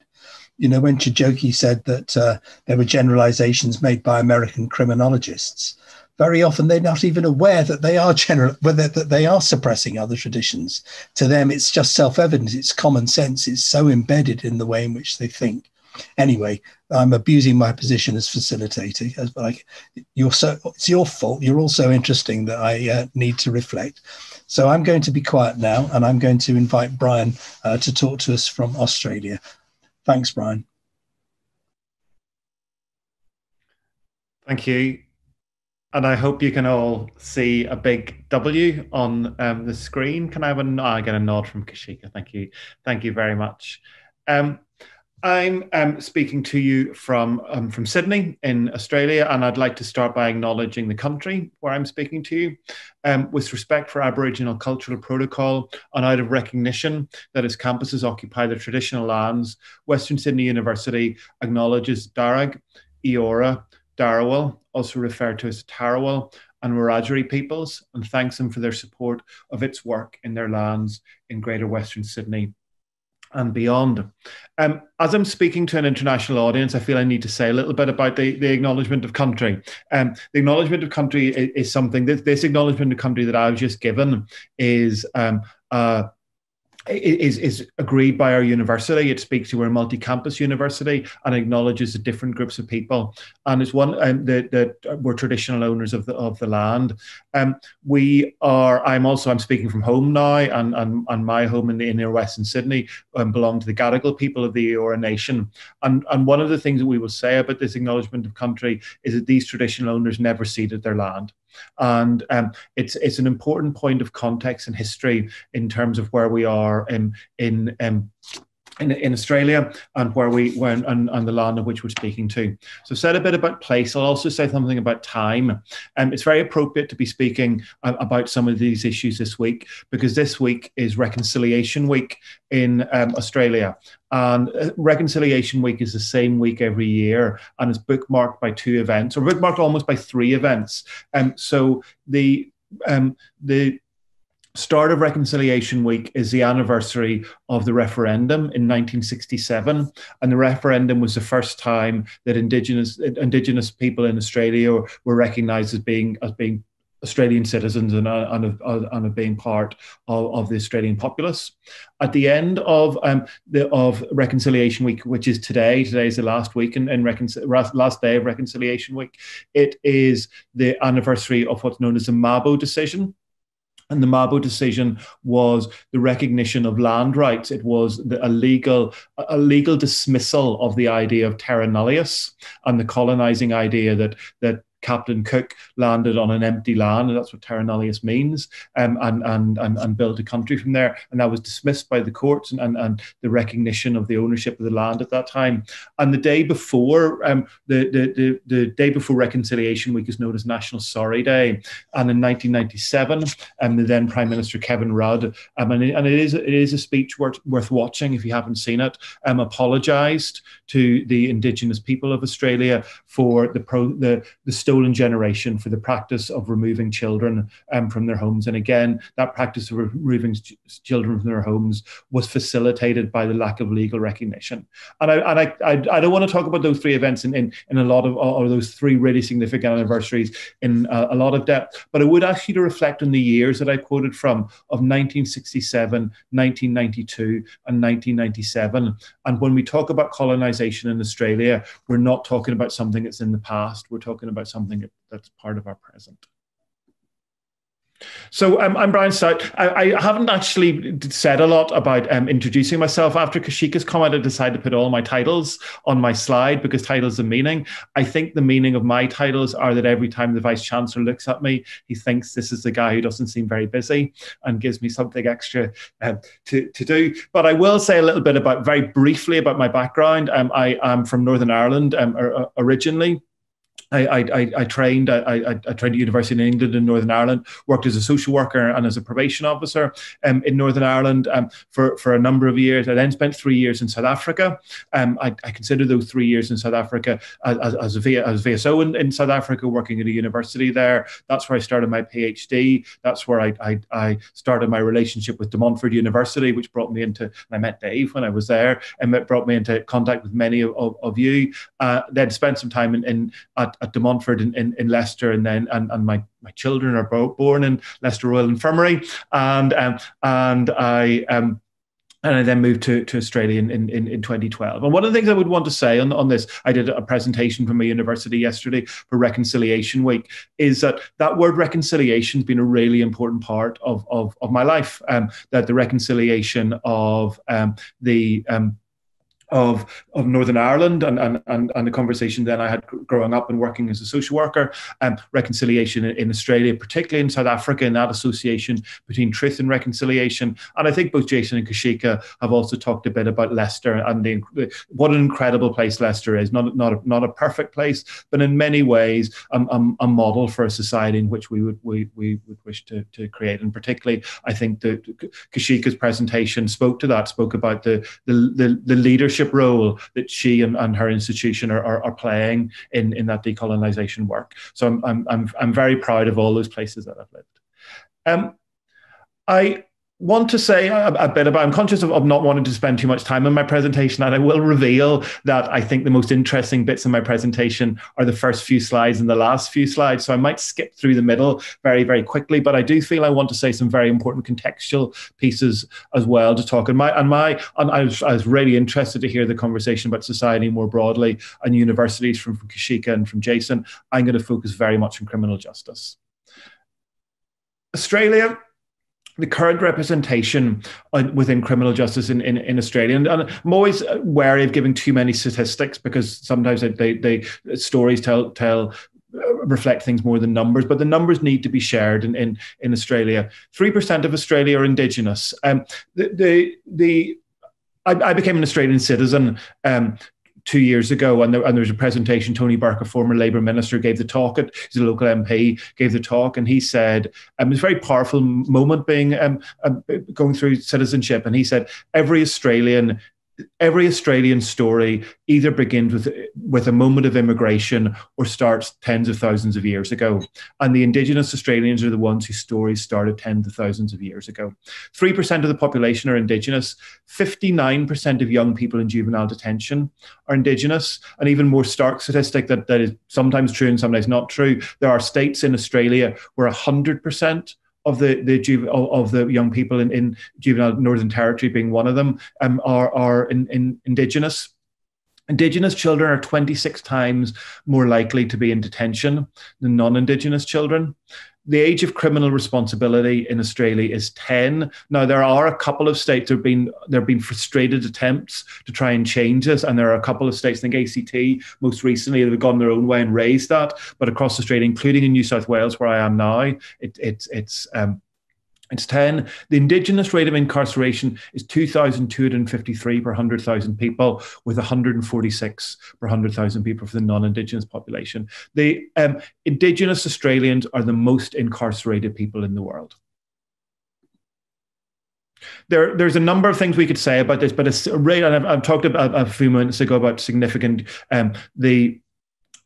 you know, when Chijioke said that uh, there were generalizations made by American criminologists, very often they're not even aware that they are general, whether that they are suppressing other traditions. To them, it's just self-evident. It's common sense. It's so embedded in the way in which they think. Anyway, I'm abusing my position as facilitator. As like you're so, it's your fault. You're also interesting that I uh, need to reflect. So I'm going to be quiet now, and I'm going to invite Brian uh, to talk to us from Australia. Thanks, Brian. Thank you. And I hope you can all see a big W on um, the screen. Can I have a, oh, I get a nod from Kaushika? Thank you. Thank you very much. Um, I'm um, speaking to you from um, from Sydney in Australia, and I'd like to start by acknowledging the country where I'm speaking to you, um, with respect for Aboriginal cultural protocol, and out of recognition that its campuses occupy the traditional lands. Western Sydney University acknowledges Darug, Eora, Dharawal, also referred to as Tharawal, and Wiradjuri peoples, and thanks them for their support of its work in their lands in Greater Western Sydney and beyond. Um, as I'm speaking to an international audience, I feel I need to say a little bit about the, the acknowledgement of country. Um, the acknowledgement of country is, is something, this, this, acknowledgement of country that I've just given is um, uh, is, is agreed by our university. It speaks to our multi-campus university and acknowledges the different groups of people. And it's one um, that, that we're traditional owners of the of the land. Um, we are. I'm also. I'm speaking from home now, and and, and my home in the inner Western Sydney um, belong to the Gadigal people of the Eora Nation. And and one of the things that we will say about this acknowledgement of country is that these traditional owners never ceded their land and um, it's it's an important point of context and history in terms of where we are in in um, in, in Australia and where we went and, and the land of which we're speaking to. So I've said a bit about place. I'll also say something about time. Um, it's very appropriate to be speaking about some of these issues this week because this week is Reconciliation Week in um, Australia. And uh, Reconciliation Week is the same week every year and is bookmarked by two events or bookmarked almost by three events. Um, so the um, the start of Reconciliation Week is the anniversary of the referendum in 1967, and the referendum was the first time that Indigenous Indigenous people in Australia were recognised as being as being Australian citizens and, uh, and, uh, and, being part of, of, the Australian populace. At the end of um, the of Reconciliation Week, which is today, today is the last week in, in recon- last day of Reconciliation Week. It is the anniversary of what's known as the Mabo decision, and the Mabo decision was the recognition of land rights. It was the, a legal a legal dismissal of the idea of terra nullius and the colonizing idea that that Captain Cook landed on an empty land, and that's what terra nullius means, um, and, and, and, and built a country from there. And that was dismissed by the courts and, and, and the recognition of the ownership of the land at that time. And the day before, um, the, the, the, the day before Reconciliation Week is known as National Sorry Day. And in 1997, um, the then Prime Minister Kevin Rudd, um, and, it, and it is it is a speech worth, worth watching if you haven't seen it, um, apologised to the Indigenous people of Australia for the, pro, the, the stolen generation, for the practice of removing children um, from their homes. And again, that practice of removing children from their homes was facilitated by the lack of legal recognition. And I, and I, I, I don't want to talk about those three events in, in, in a lot of, or those three really significant anniversaries in a, a lot of depth, but I would ask you to reflect on the years that I quoted from of 1967, 1992, and 1997. And when we talk about colonization in Australia, we're not talking about something that's in the past, we're talking about something that's part of our present. So um, I'm Brian Stout. I, I, haven't actually said a lot about um, introducing myself. After Kaushika's comment, I decided to put all my titles on my slide because titles have meaning. I think the meaning of my titles are that every time the Vice Chancellor looks at me, he thinks this is the guy who doesn't seem very busy and gives me something extra um, to, to do. But I will say a little bit about, very briefly, about my background. Um, I am from Northern Ireland um, originally. I, I, I trained I, I, trained at University in England in Northern Ireland, worked as a social worker and as a probation officer um, in Northern Ireland um, for, for a number of years. I then spent three years in South Africa. Um, I, I consider those three years in South Africa as, as, a, as VSO in, in South Africa, working at a university there. That's where I started my PhD. That's where I, I, I started my relationship with De Montfort University, which brought me into, and I met Dave when I was there, and it brought me into contact with many of, of, of you. Uh, then spent some time in, in at at De Montfort in, in, in, Leicester, and then and, and my, my children are both born in Leicester Royal Infirmary, and um, and I um, and I then moved to, to Australia in, in, in 2012. And one of the things I would want to say on, on this, I did a presentation from a university yesterday for Reconciliation Week, is that that word reconciliation has been a really important part of, of, of my life. Um, that the reconciliation of um, the um, of of Northern Ireland and, and, and, and the conversation then I had growing up and working as a social worker, and um, reconciliation in, in, Australia, particularly in South Africa, and that association between truth and reconciliation. And I think both Jason and Kaushika have also talked a bit about Leicester and the, what an incredible place Leicester is. Not not a, not a perfect place, but in many ways a, a, a model for a society in which we would we, we would wish to, to create. And particularly, I think that Kaushika's presentation spoke to that, spoke about the the, the, the leadership leadership role that she and, and her institution are, are, are, playing in, in that decolonization work. So I'm, I'm, I'm, I'm very proud of all those places that I've lived. Um, I want to say a, a, bit about i'm conscious of, of not wanting to spend too much time in my presentation and i will reveal that i think the most interesting bits in my presentation are the first few slides and the last few slides. So i might skip through the middle very very quickly but i do feel i want to say some very important contextual pieces as well to talk. And my and my and I, was, I was really interested to hear the conversation about society more broadly and universities from, from kaushika and from jason. I'm going to focus very much on criminal justice. Australia the current representation uh, within criminal justice in, in, in Australia. And, and, I'm always wary of giving too many statistics because sometimes they, they stories tell tell uh, reflect things more than numbers, but the numbers need to be shared in, in, in Australia. 3% of Australia are Indigenous. Um, the, the, the I, I became an Australian citizen um, two years ago, and there, and there was a presentation. Tony Burke, a former Labour minister, gave the talk. At, he's a local MP, gave the talk, and he said um, it was a very powerful moment being um, um, going through citizenship. And he said every Australian every Australian story either begins with with a moment of immigration or starts tens of thousands of years ago. And the Indigenous Australians are the ones whose stories started tens of thousands of years ago. Three percent of the population are Indigenous. Fifty-nine percent of young people in juvenile detention are Indigenous. An even more stark statistic that, that is sometimes true and sometimes not true. There are states in Australia where hundred percent of the the of the young people in, in juvenile Northern Territory being one of them um, are are in, in indigenous. Indigenous children are 26 times more likely to be in detention than non-Indigenous children the age of criminal responsibility in Australia is 10. Now there are a couple of states there have been there have been frustrated attempts to try and change this, and there are a couple of states, I think ACT most recently, that have gone their own way and raised that. But across Australia, including in New South Wales, where I am now, it, it it's um, it's 10. The Indigenous rate of incarceration is 2,253 per 100,000 people, with 146 per 100,000 people for the non Indigenous population. The um, Indigenous Australians are the most incarcerated people in the world. There, there's a number of things we could say about this, but it's right. And I've, I've talked about a few minutes ago about significant um, the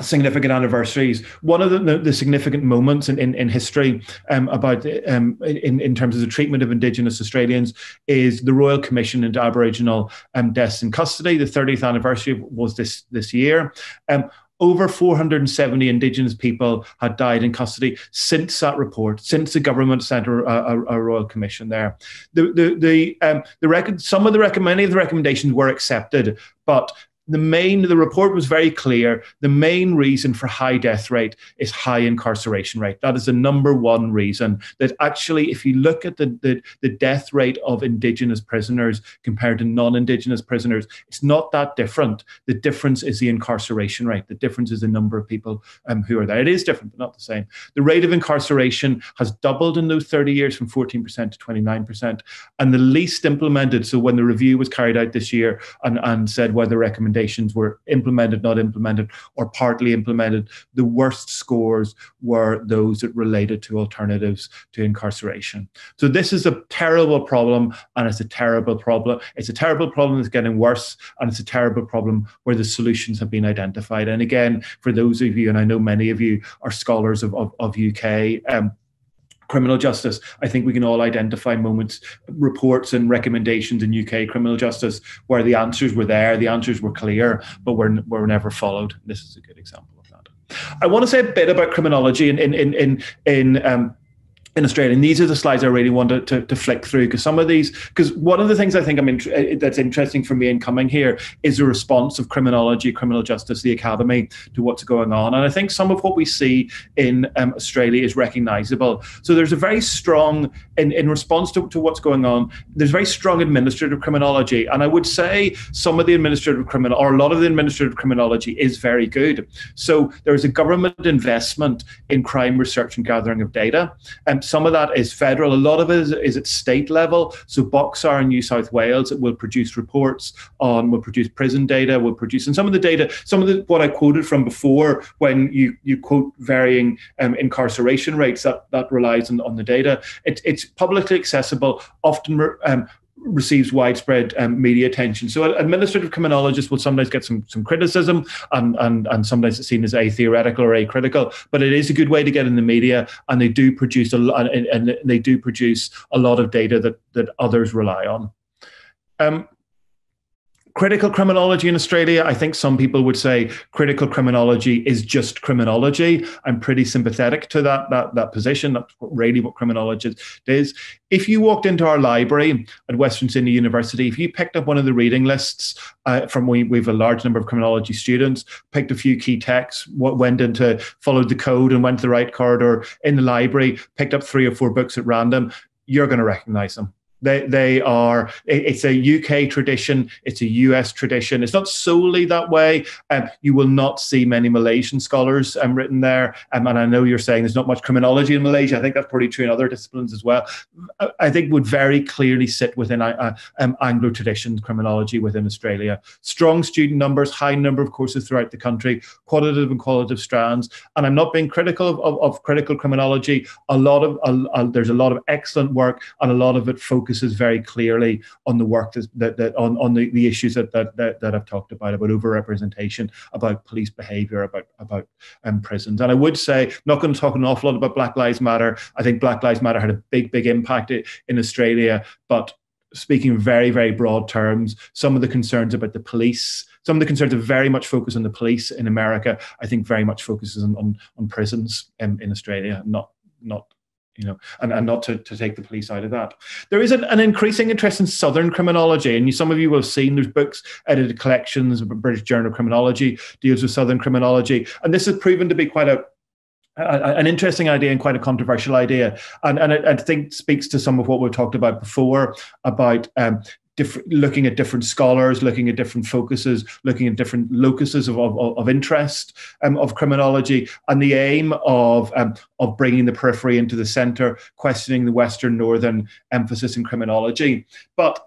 significant anniversaries. One of the, the, significant moments in, in, in history um, about um, in, in terms of the treatment of Indigenous Australians is the Royal Commission into Aboriginal um, Deaths in Custody. The 30th anniversary was this this year. Um, over 470 Indigenous people had died in custody since that report, since the government sent a, a, a royal commission there. The the the um, the rec- some of the rec- many of the recommendations were accepted, but the main the report was very clear. The main reason for high death rate is high incarceration rate. That is the number one reason that actually if you look at the, the, the death rate of indigenous prisoners compared to non-indigenous prisoners it's not that different. The difference is the incarceration rate. The difference is the number of people um, who are there. It is different but not the same. The rate of incarceration has doubled in those 30 years from 14% to 29% and the least implemented so when the review was carried out this year and, and said whether recommendation recommendations were implemented, not implemented, or partly implemented. The worst scores were those that related to alternatives to incarceration. So this is a terrible problem, and it's a terrible problem. It's a terrible problem that's getting worse, and it's a terrible problem where the solutions have been identified. And again, for those of you, and I know many of you are scholars of, of, of UK. Um, criminal justice. I think we can all identify moments, reports, and recommendations in UK criminal justice where the answers were there, the answers were clear, but were, were never followed. This is a good example of that. I want to say a bit about criminology in in in in, in um, in Australia. And these are the slides I really wanted to, to flick through because some of these, because one of the things I think I'm in, eh, that's interesting for me in coming here is the response of criminology, criminal justice, the academy to what's going on. And I think some of what we see in um, Australia is recognizable. So there's a very strong, in, in response to, to what's going on, there's very strong administrative criminology. And I would say some of the administrative criminal, or a lot of the administrative criminology is very good. So there's a government investment in crime research and gathering of data. Some of that is federal. A lot of it is, is at state level. So BOCSAR in New South Wales it will produce reports on, will produce prison data, will produce, and some of the data, some of the what I quoted from before, when you you quote varying um, incarceration rates, that that relies on, on the data. It, it's publicly accessible, often um, receives widespread um, media attention. So administrative criminologists will sometimes get some some criticism, and and and sometimes it's seen as a theoretical or a critical. But it is a good way to get in the media, and they do produce a lot, and, and they do produce a lot of data that that others rely on. Um, critical criminology in Australia, I think some people would say critical criminology is just criminology. I'm pretty sympathetic to that that that position. That's really what criminology is. If you walked into our library at Western Sydney University, if you picked up one of the reading lists uh, from we we have a large number of criminology students, picked a few key texts, what went into followed the code and went to the right corridor in the library, picked up three or four books at random, you're going to recognize them they, they are, it's a UK tradition, it's a US tradition. It's not solely that way. Um, you will not see many Malaysian scholars um, written there. Um, and I know you're saying there's not much criminology in Malaysia. I think that's probably true in other disciplines as well. I think would very clearly sit within uh, um, Anglo tradition criminology within Australia. Strong student numbers, high number of courses throughout the country, qualitative and qualitative strands. And I'm not being critical of, of, of critical criminology. A lot of, uh, there's a lot of excellent work and a lot of it focuses focuses very clearly on the work that, that, that on, on the, the issues that, that, that, that I've talked about, about overrepresentation, about police behavior, about, about um, prisons. And I would say, not going to talk an awful lot about Black Lives Matter. I think Black Lives Matter had a big, big impact in Australia, but speaking very, very broad terms, some of the concerns about the police, some of the concerns are very much focused on the police in America. I think very much focuses on on, on prisons in, in Australia, not not you know, and, and not to, to take the police out of that. There is an, an increasing interest in Southern criminology, and you, some of you will have seen there's books, edited collections, British Journal of Criminology deals with Southern criminology, and this has proven to be quite a an interesting idea and quite a controversial idea, and and I, I, think speaks to some of what we've talked about before about um, different, looking at different scholars, looking at different focuses, looking at different locuses of, of, of interest um, of criminology, and the aim of um, of bringing the periphery into the centre, questioning the Western Northern emphasis in criminology. But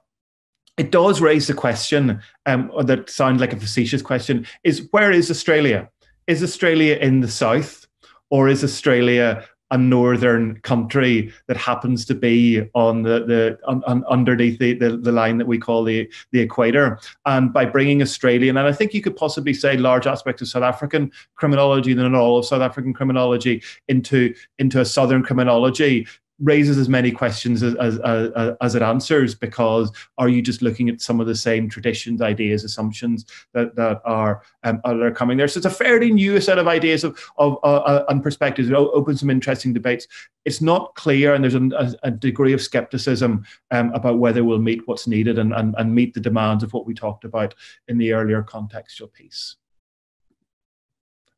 it does raise the question um, that sounds like a facetious question: is where is Australia? Is Australia in the south, or is Australia a northern country that happens to be on the, the on, on underneath the, the, the, line that we call the, the equator. And by bringing Australian, and I think you could possibly say large aspects of South African criminology than all of South African criminology into, into a southern criminology, raises as many questions as, as, as, as, it answers because are you just looking at some of the same traditions ideas assumptions that, that are um, are coming there? So it's a fairly new set of ideas of, of uh, uh and perspectives. It opens some interesting debates. It's not clear and there's a, a degree of skepticism um, about whether we'll meet what's needed and, and, and meet the demands of what we talked about in the earlier contextual piece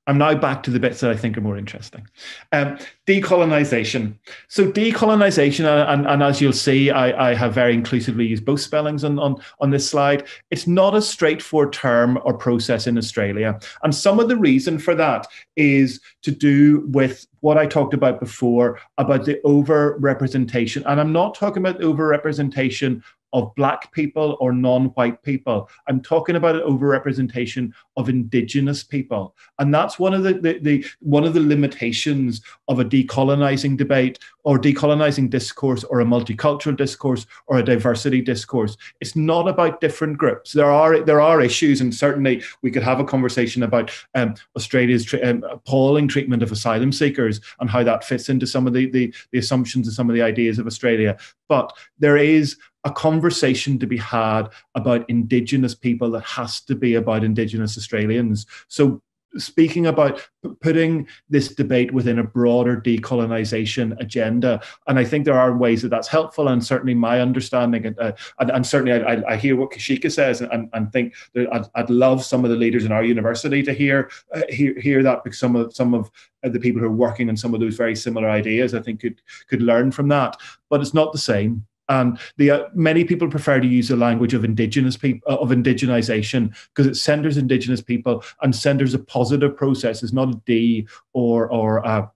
I'm now back to the bits that I think are more interesting. Um, decolonization. So decolonization, and, and, as you'll see, I, I, have very inclusively used both spellings on, on, on this slide. It's not a straightforward term or process in Australia. And some of the reason for that is to do with what I talked about before about the over representation. And I'm not talking about over representation of black people or non-white people. I'm talking about an overrepresentation of indigenous people. And that's one of the, the, the, one of the limitations of a decolonizing debate or decolonizing discourse or a multicultural discourse or a diversity discourse. It's not about different groups. There are there are issues, and certainly we could have a conversation about um, Australia's tra- um, appalling treatment of asylum seekers and how that fits into some of the, the, the assumptions and some of the ideas of Australia. But there is a conversation to be had about Indigenous people that has to be about Indigenous Australians. So, speaking about putting this debate within a broader decolonisation agenda, and I think there are ways that that's helpful, and certainly my understanding, and, uh, and, and, certainly I, I, hear what Kaushika says, and, and think that I'd, I'd, love some of the leaders in our university to hear uh, hear, hear that because some of some of the people who are working on some of those very similar ideas, I think could could learn from that, but it's not the same and the uh, many people prefer to use the language of indigenous people uh, of indigenization because it centers indigenous people and centers a positive process it's not a d or or a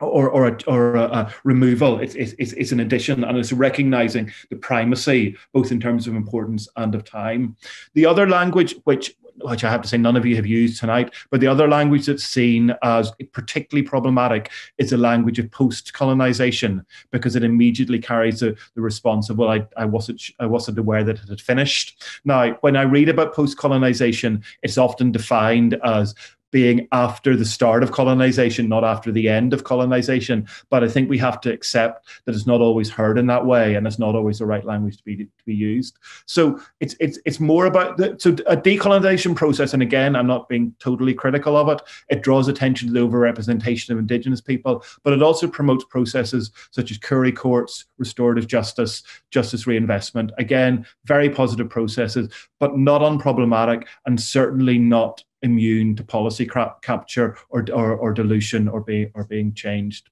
or or a, or a, a removal. It's, it's it's an addition, and it's recognizing the primacy both in terms of importance and of time. The other language, which which I have to say none of you have used tonight, but the other language that's seen as particularly problematic is the language of post-colonization because it immediately carries the, the response of, well, I, I wasn't I wasn't aware that it had finished. Now, when I read about post-colonization, it's often defined as being after the start of colonization, not after the end of colonization. But I think we have to accept that it's not always heard in that way, and it's not always the right language to be to be used. So it's it's it's more about the so a decolonization process. And again, I'm not being totally critical of it. It draws attention to the overrepresentation of Indigenous people, but it also promotes processes such as Koori courts, restorative justice, justice reinvestment. Again, very positive processes, but not unproblematic, and certainly not immune to policy capture or, or, or dilution or, being or being changed.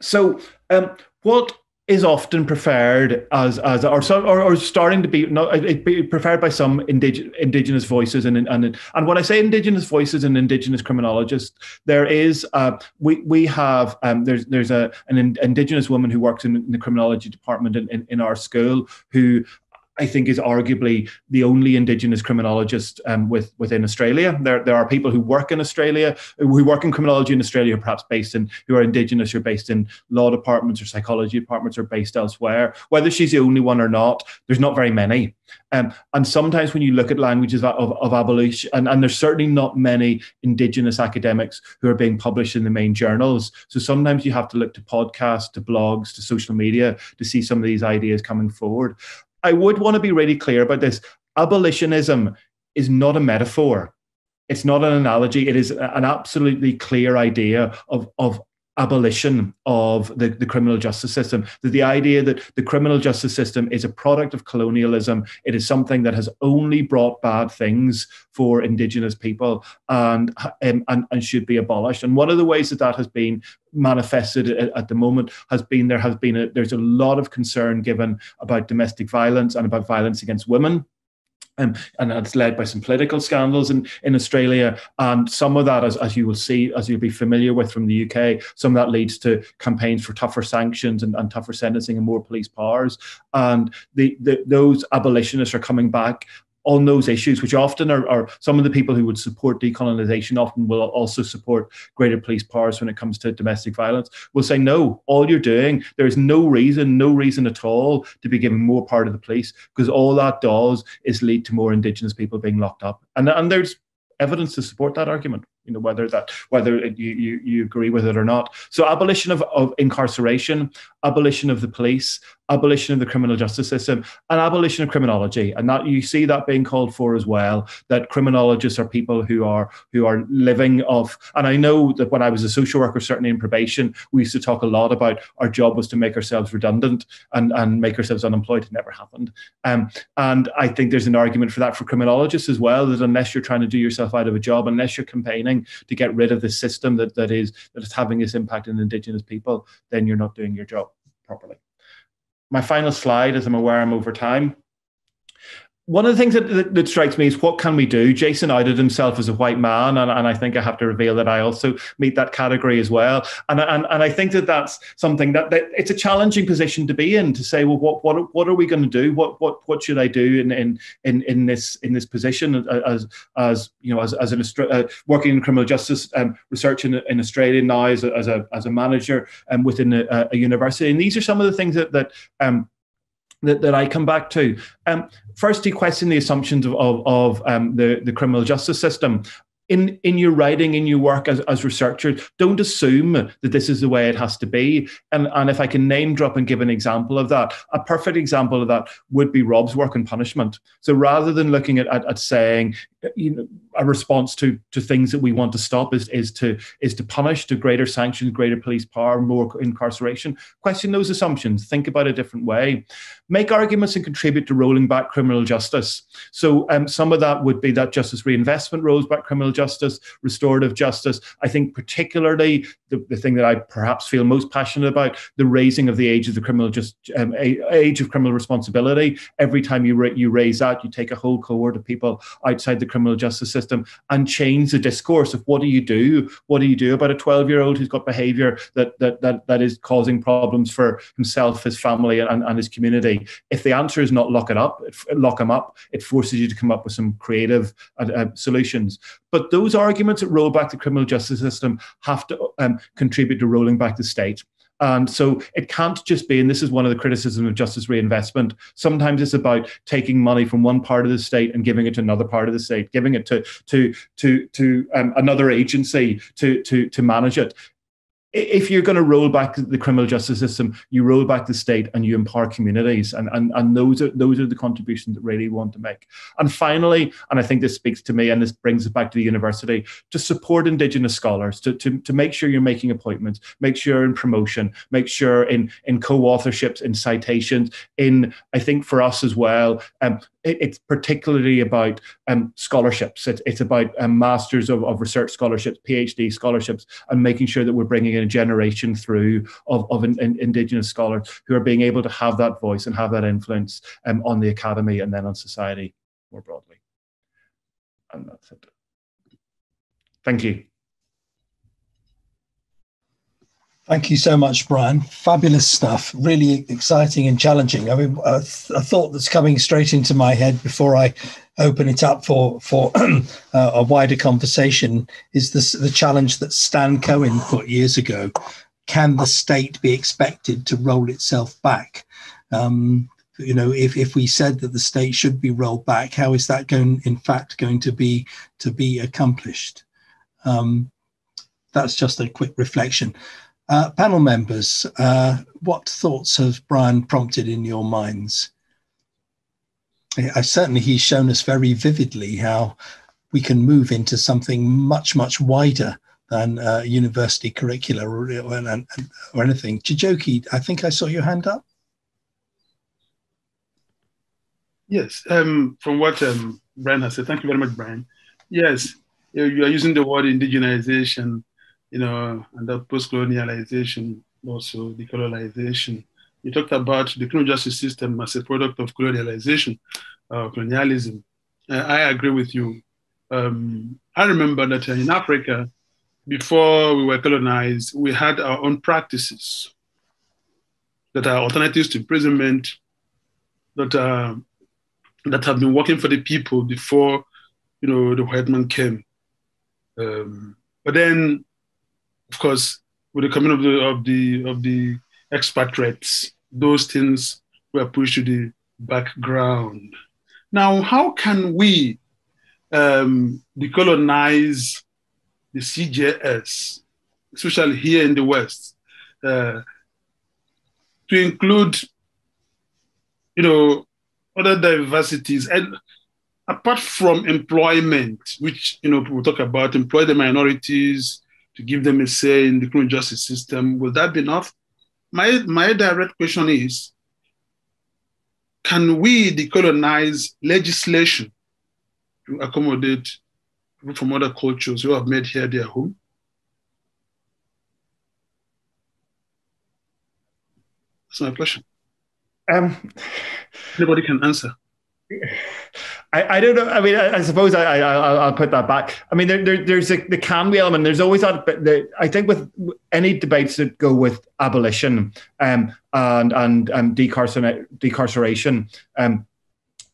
So, um, what is often preferred as as or or, or starting to be no, be preferred by some indig, indigenous voices and and and when I say indigenous voices and indigenous criminologists, there is uh, we we have um, there's there's a an indigenous woman who works in, in the criminology department in, in, in our school who I think is arguably the only Indigenous criminologist um, with, within Australia. There, there are people who work in Australia, who work in criminology in Australia, perhaps based in, who are Indigenous, who are based in law departments or psychology departments or based elsewhere. Whether she's the only one or not, there's not very many. Um, and sometimes when you look at languages of, of, of abolition, and, and, there's certainly not many Indigenous academics who are being published in the main journals. So sometimes you have to look to podcasts, to blogs, to social media to see some of these ideas coming forward. I would want to be really clear about this. Abolitionism is not a metaphor. It's not an analogy. It is an absolutely clear idea of, of abolition of the, the criminal justice system. That the idea that the criminal justice system is a product of colonialism, it is something that has only brought bad things for Indigenous people and, um, and, and should be abolished. And one of the ways that that has been manifested at, at the moment has been there has been a, there's a lot of concern given about domestic violence and about violence against women um, and it's led by some political scandals in, in Australia. And some of that, as, as you will see, as you'll be familiar with from the UK, some of that leads to campaigns for tougher sanctions and, and tougher sentencing and more police powers. And the, the, those abolitionists are coming back on those issues, which often are, are, some of the people who would support decolonization, often will also support greater police powers when it comes to domestic violence, will say, no, all you're doing, there is no reason, no reason at all to be given more part of the police, because all that does is lead to more Indigenous people being locked up. And, and there's evidence to support that argument you know whether that whether you, you, you agree with it or not so abolition of, of incarceration abolition of the police abolition of the criminal justice system and abolition of criminology. And that you see that being called for as well that criminologists are people who are who are living off and i know that when i was a social worker certainly in probation we used to talk a lot about our job was to make ourselves redundant and and make ourselves unemployed. It never happened. Um, and i think there's an argument for that for criminologists as well that unless you're trying to do yourself out of a job unless you're campaigning to get rid of the system that that is that is having this impact on indigenous people then you're not doing your job properly my final slide, as I'm aware I'm over time, one of the things that, that, that, strikes me is what can we do? Jason outed himself as a white man, and, and I think I have to reveal that I also meet that category as well. And, and, and I think that that's something that, that it's a challenging position to be in to say, well, what what what are we going to do? What what what should I do in in in, in this in this position as as you know as as an uh, working in criminal justice um, research in, in Australia now as a, as a as a manager and um, within a, a, university. And these are some of the things that that um, that, that I come back to. Um, first, question the assumptions of, of, of um, the, the criminal justice system. In in your writing in your work as, as researchers don't assume that this is the way it has to be. And and if i can name drop and give an example of that a perfect example of that would be rob's work on punishment. So rather than looking at, at, at saying you know a response to to things that we want to stop is is to is to punish to greater sanctions greater police power more incarceration. Question those assumptions. Think about a different way. Make arguments and contribute to rolling back criminal justice. So um, some of that would be that justice reinvestment rolls back criminal justice restorative justice. I think particularly the, the thing that i perhaps feel most passionate about the raising of the age of the criminal just um, age of criminal responsibility. Every time you ra- you raise that you take a whole cohort of people outside the criminal justice system and change the discourse of what do you do? What do you do about a 12 year old who's got behavior that, that, that, that is causing problems for himself, his family, and, and his community? If the answer is not lock it up, lock him up, it forces you to come up with some creative uh, uh, solutions. But those arguments that roll back the criminal justice system have to um, contribute to rolling back the state. And so it can't just be, and this is one of the criticisms of justice reinvestment. Sometimes it's about taking money from one part of the state and giving it to another part of the state, giving it to to to to um, another agency to to to manage it if you're going to roll back the criminal justice system, you roll back the state and you empower communities, and and and those are those are the contributions that really want to make. And finally, and I think this speaks to me, and this brings it back to the university to support Indigenous scholars, to to to make sure you're making appointments, make sure in promotion, make sure in in co-authorships, in citations, in I think for us as well, um, it's particularly about um, scholarships. It, it's about um, masters of, of research scholarships, PhD scholarships, and making sure that we're bringing in a generation through of, of in, in Indigenous scholars who are being able to have that voice and have that influence um, on the academy and then on society more broadly. And that's it. Thank you. Thank you so much, Brian. Fabulous stuff. Really exciting and challenging. I mean, a, a thought that's coming straight into my head before I open it up for for uh, a wider conversation is this, the challenge that Stan Cohen put years ago. Can the state be expected to roll itself back? Um, you know, if, if we said that the state should be rolled back, how is that going, in fact, going to be to be accomplished? Um, that's just a quick reflection. Uh, panel members, uh, what thoughts has Brian prompted in your minds? I, certainly, he's shown us very vividly how we can move into something much, much wider than uh, university curricula or, or, or anything. Chijioke, I think I saw your hand up. Yes, um, from what um, Brian has said, thank you very much, Brian. Yes, you are using the word indigenization, you know, and the post-colonialization, also decolonization. You talked about the criminal justice system as a product of colonialization, uh, colonialism. Uh, I agree with you. Um, I remember that in Africa, before we were colonized, we had our own practices that are alternatives to imprisonment, that are that have been working for the people before, you know, the white man came. Um, but then, of course, with the coming of the of the of the expatriates, those things were pushed to the background. Now, how can we um, decolonize the CJS, especially here in the West, uh, to include, you know, other diversities and apart from employment, which you know people talk about, employ the minorities to give them a say in the criminal justice system, will that be enough? My my direct question is, can we decolonize legislation to accommodate people from other cultures who have made here their home? That's my question. Um, Anybody can answer. I, I don't know. I mean, I, I suppose I, I will put that back. I mean, there, there there's a, the can be element. There's always that. The, I think with any debates that go with abolition um, and and um, decarceration, um,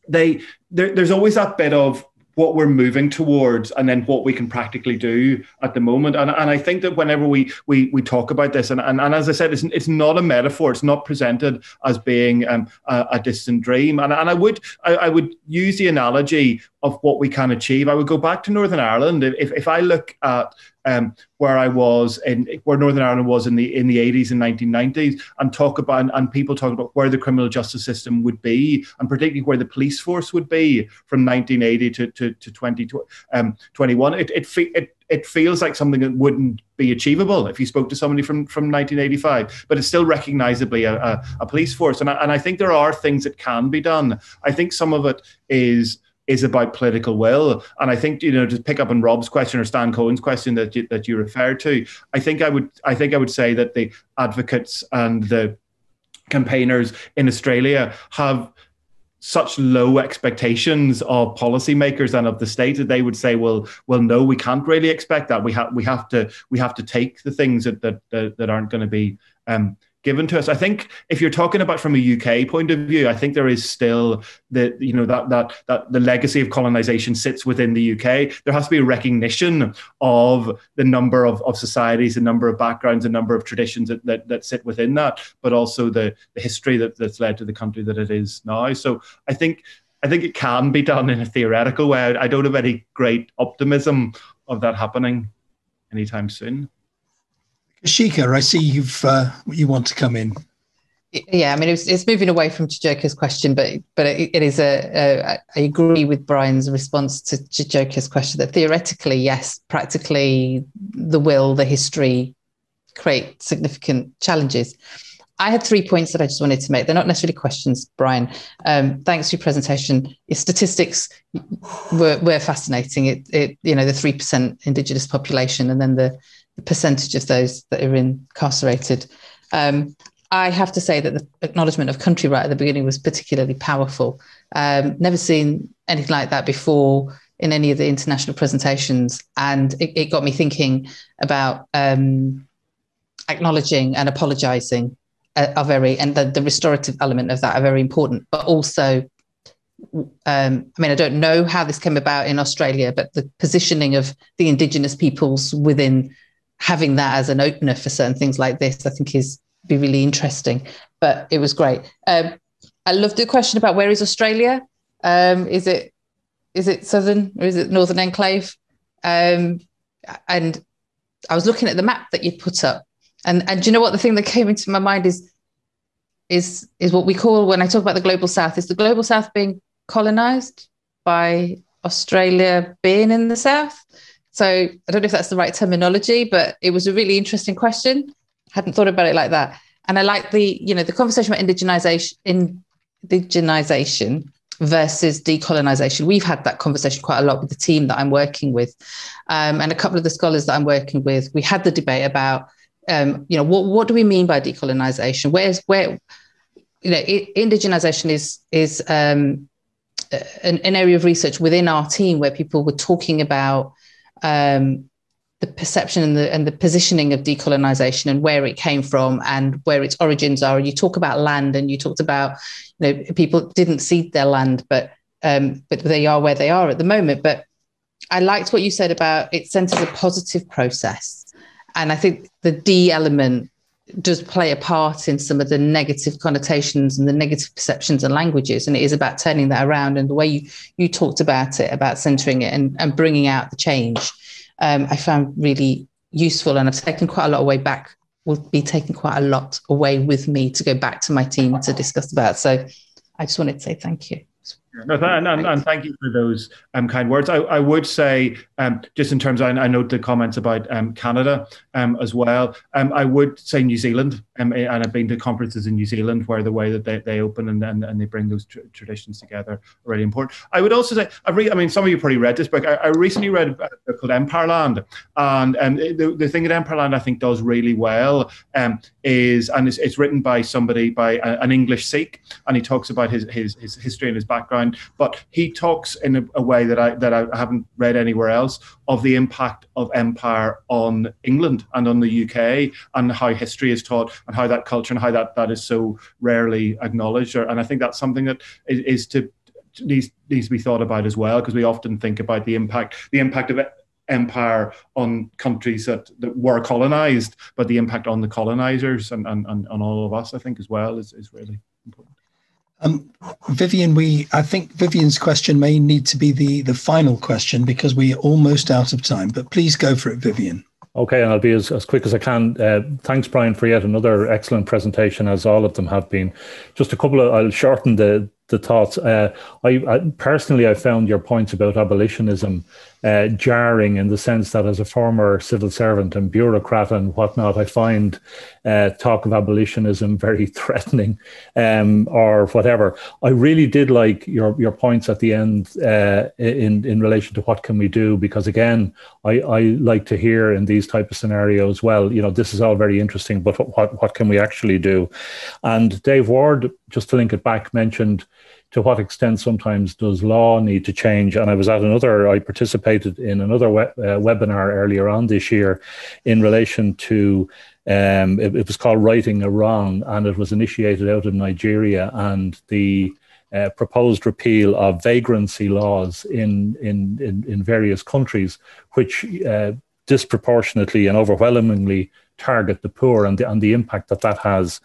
they there, there's always that bit of what we're moving towards and then what we can practically do at the moment. And, and I think that whenever we we, we talk about this, and, and, and as I said, it's, it's not a metaphor, it's not presented as being um, a, a, distant dream. And, and I would I, I, would use the analogy of what we can achieve. I would go back to Northern Ireland. If, if I look at um, where I was in where Northern Ireland was in the in the 80s and 1990s, and talk about and, people talk about where the criminal justice system would be, and particularly where the police force would be from 1980 to to, to 2021. Um, it, it it it feels like something that wouldn't be achievable if you spoke to somebody from, from 1985, but it's still recognizably a, a, a police force. And I, and I think there are things that can be done. I think some of it is is about political will. And I think you know to pick up on Rob's question or Stan Cohen's question that you, that you referred to, I think I would I think I would say that the advocates and the campaigners in Australia have such low expectations of policymakers and of the state that they would say, well, well, no, we can't really expect that. We have we have to we have to take the things that that that, that aren't going to be um, given to us. I think if you're talking about from a UK point of view, I think there is still the you know that that that the legacy of colonization sits within the UK. There has to be a recognition of the number of, of societies, the number of backgrounds, the number of traditions that, that, that sit within that, but also the, the history that, that's led to the country that it is now. So I think I think it can be done in a theoretical way. I don't have any great optimism of that happening anytime soon. Kaushika, I see you've uh, you want to come in. Yeah, I mean, it's, it's moving away from Chijioke's question, but but it, it is a, a. I agree with Brian's response to Chijioke's question that theoretically, yes, practically, the will, the history, create significant challenges. I had three points that I just wanted to make. They're not necessarily questions, Brian. Um, thanks for your presentation. Your statistics were, were fascinating. It, it, you know, the three percent Indigenous population, and then the the percentage of those that are incarcerated. Um, I have to say that the acknowledgement of country right at the beginning was particularly powerful. Um, never seen anything like that before in any of the international presentations, and it, it got me thinking about um, acknowledging and apologising are, are, very, and the, the restorative element of that are very important, but also um, I mean, I don't know how this came about in Australia, but the positioning of the Indigenous peoples within having that as an opener for certain things like this, I think is be really interesting. But it was great. Um, I love the question about where is Australia? Um, is it is it southern or is it northern enclave? Um, and I was looking at the map that you put up, and and do you know what the thing that came into my mind is is is what we call when I talk about the global south is the global south being colonized by Australia being in the south. So I don't know if that's the right terminology, but it was a really interesting question. Hadn't thought about it like that. And I like the, you know, the conversation about indigenization, indigenization versus decolonization. We've had that conversation quite a lot with the team that I'm working with, um, and a couple of the scholars that I'm working with. We had the debate about, um, you know, what what do we mean by decolonization? Where's where, you know, indigenization is is um, an, an, area of research within our team where people were talking about um, the perception and the and the positioning of decolonization and where it came from and where its origins are. You talk about land and you talked about you know people didn't cede their land, but um, but they are where they are at the moment. But I liked what you said about it centers a positive process, and I think the D element does play a part in some of the negative connotations and the negative perceptions and languages and it is about turning that around and the way you you talked about it about centering it and, and bringing out the change um, I found really useful. And I've taken quite a lot away back, will be taking quite a lot away with me to go back to my team to discuss about. So I just wanted to say thank you. No, and, and, and, thank you for those um, kind words. I, I would say, um, just in terms, of, I, I note the comments about um, Canada um, as well. Um, I would say New Zealand, um, and I've been to conferences in New Zealand where the way that they, they open and, and, and they bring those tr- traditions together are really important. I would also say, I've re- I mean, some of you probably read this book. I, I recently read a book called Empireland, and um, the, the thing that Empireland I think does really well is, and it's, it's written by somebody, by a, an English Sikh, and he talks about his, his, his history and his background but he talks in a, a, way that I that I haven't read anywhere else of the impact of empire on England and on the UK and how history is taught and how that culture and how that that is so rarely acknowledged. And I think that's something that is, is to needs needs to be thought about as well because we often think about the impact the impact of empire on countries that, that were colonized, but the impact on the colonizers and, and, and on all of us, I think, as well, is, is really important. Um, Vivian, we I think Vivian's question may need to be the the final question because we're almost out of time. But please go for it, Vivian. Okay, and I'll be as, as quick as I can. Uh, thanks, Brian, for yet another excellent presentation, as all of them have been. Just a couple of, I'll shorten the, the thoughts. Uh, I, I, personally, I found your points about abolitionism uh, jarring in the sense that, as a former civil servant and bureaucrat and whatnot, I find uh, talk of abolitionism very threatening, um, or whatever. I really did like your your points at the end uh, in in relation to what can we do, because again, I, I like to hear in these type of scenarios. Well, you know, this is all very interesting, but what what can we actually do? And Dave Ward, just to link it back, mentioned to what extent sometimes does law need to change? And I was at another, I participated in another we- uh, webinar earlier on this year in relation to, um, it, it, was called Righting a Wrong, and it was initiated out of Nigeria. And the uh, proposed repeal of vagrancy laws in, in, in, in various countries, which uh, disproportionately and overwhelmingly target the poor and the, and the impact that that has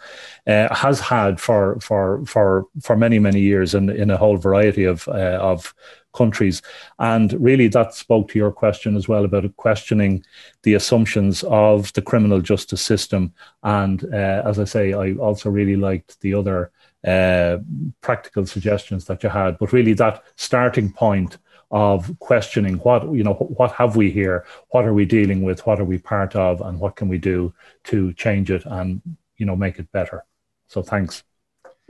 uh, has had for for for for many many years in in a whole variety of uh, of countries. And really that spoke to your question as well about questioning the assumptions of the criminal justice system. And uh, as i say i also really liked the other uh, practical suggestions that you had. But really that starting point of questioning what you know what have we here what are we dealing with what are we part of and what can we do to change it and you know make it better so thanks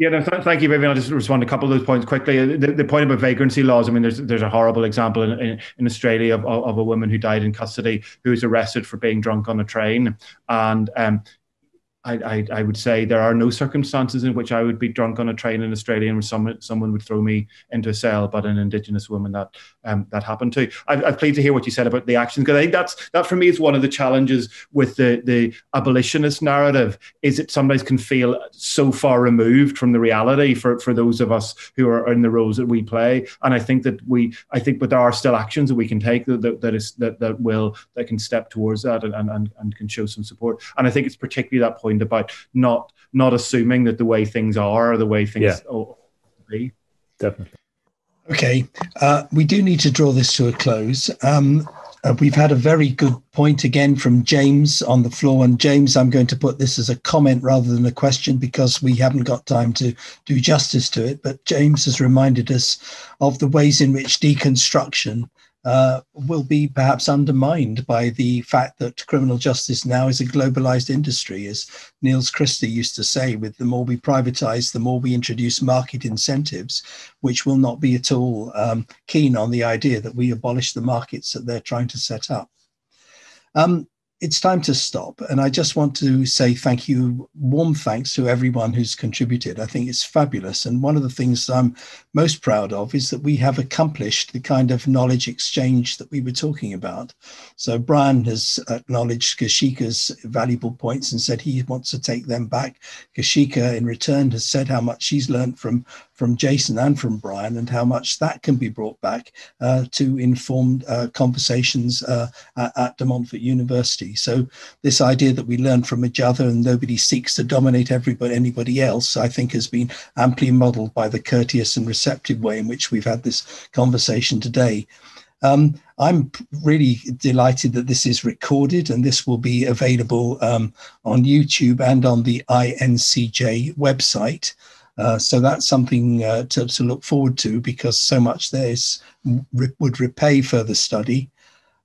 yeah, no, th- thank you, Vivian. I'll just respond to a couple of those points quickly. The, the point about vagrancy laws. I mean, there's there's a horrible example in, in, in Australia of, of, a woman who died in custody who was arrested for being drunk on a train, and um, I, I, I, would say there are no circumstances in which I would be drunk on a train in Australia and someone someone would throw me into a cell, but an Indigenous woman that um, that happened to. I've, I've pleased to hear what you said about the actions because I think that's that for me is one of the challenges with the the abolitionist narrative is it sometimes can feel so far removed from the reality for for those of us who are in the roles that we play. And I think that we I think but there are still actions that we can take that that, that is that that will that can step towards that and, and and can show some support. And I think it's particularly that point point about not not assuming that the way things are, the way things yeah. ought to be. Definitely. Okay, uh, we do need to draw this to a close. Um, uh, we've had a very good point again from James on the floor. And James, I'm going to put this as a comment rather than a question because we haven't got time to do justice to it. But James has reminded us of the ways in which deconstruction uh, will be perhaps undermined by the fact that criminal justice now is a globalized industry. As Nils Christie used to say, with the more we privatize, the more we introduce market incentives, which will not be at all um, keen on the idea that we abolish the markets that they're trying to set up. Um, it's time to stop. And I just want to say thank you, warm thanks to everyone who's contributed. I think it's fabulous. And one of the things I'm most proud of is that we have accomplished the kind of knowledge exchange that we were talking about. So Brian has acknowledged Kaushika's valuable points and said he wants to take them back. Kaushika, in return, has said how much she's learned from from Jason and from Brian, and how much that can be brought back uh, to inform uh, conversations uh, at, at, De Montfort University. So this idea that we learn from each other and nobody seeks to dominate everybody, anybody else, I think has been amply modelled by the courteous and receptive way in which we've had this conversation today. Um, I'm really delighted that this is recorded and this will be available um, on YouTube and on the INCJ website. Uh, so that's something uh, to, to, look forward to because so much there is, would repay further study.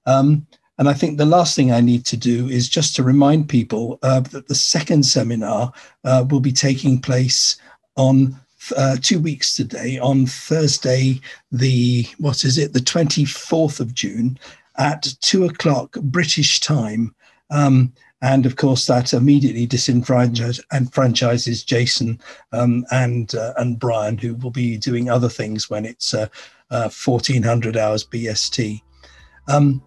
Um, and I think the last thing I need to do is just to remind people uh, that the second seminar uh, will be taking place on uh, two weeks today, on Thursday, the what is it, the 24th of June at two o'clock British time. Um, and of course that immediately disenfranchises Jason um, and uh, and Brian, who will be doing other things when it's uh, uh, 1400 hours BST. Um,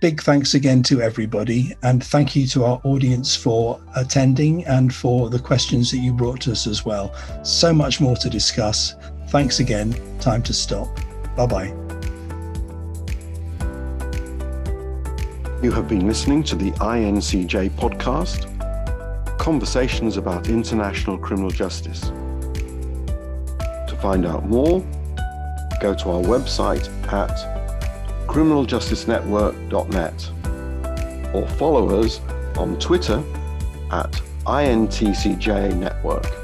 big thanks again to everybody, and thank you to our audience for attending and for the questions that you brought to us as well. So much more to discuss. Thanks again. Time to stop. Bye bye. You have been listening to the INCJ podcast, Conversations about International Criminal Justice. To find out more, go to our website at criminaljusticenetwork.net or follow us on Twitter at INTCJ Network.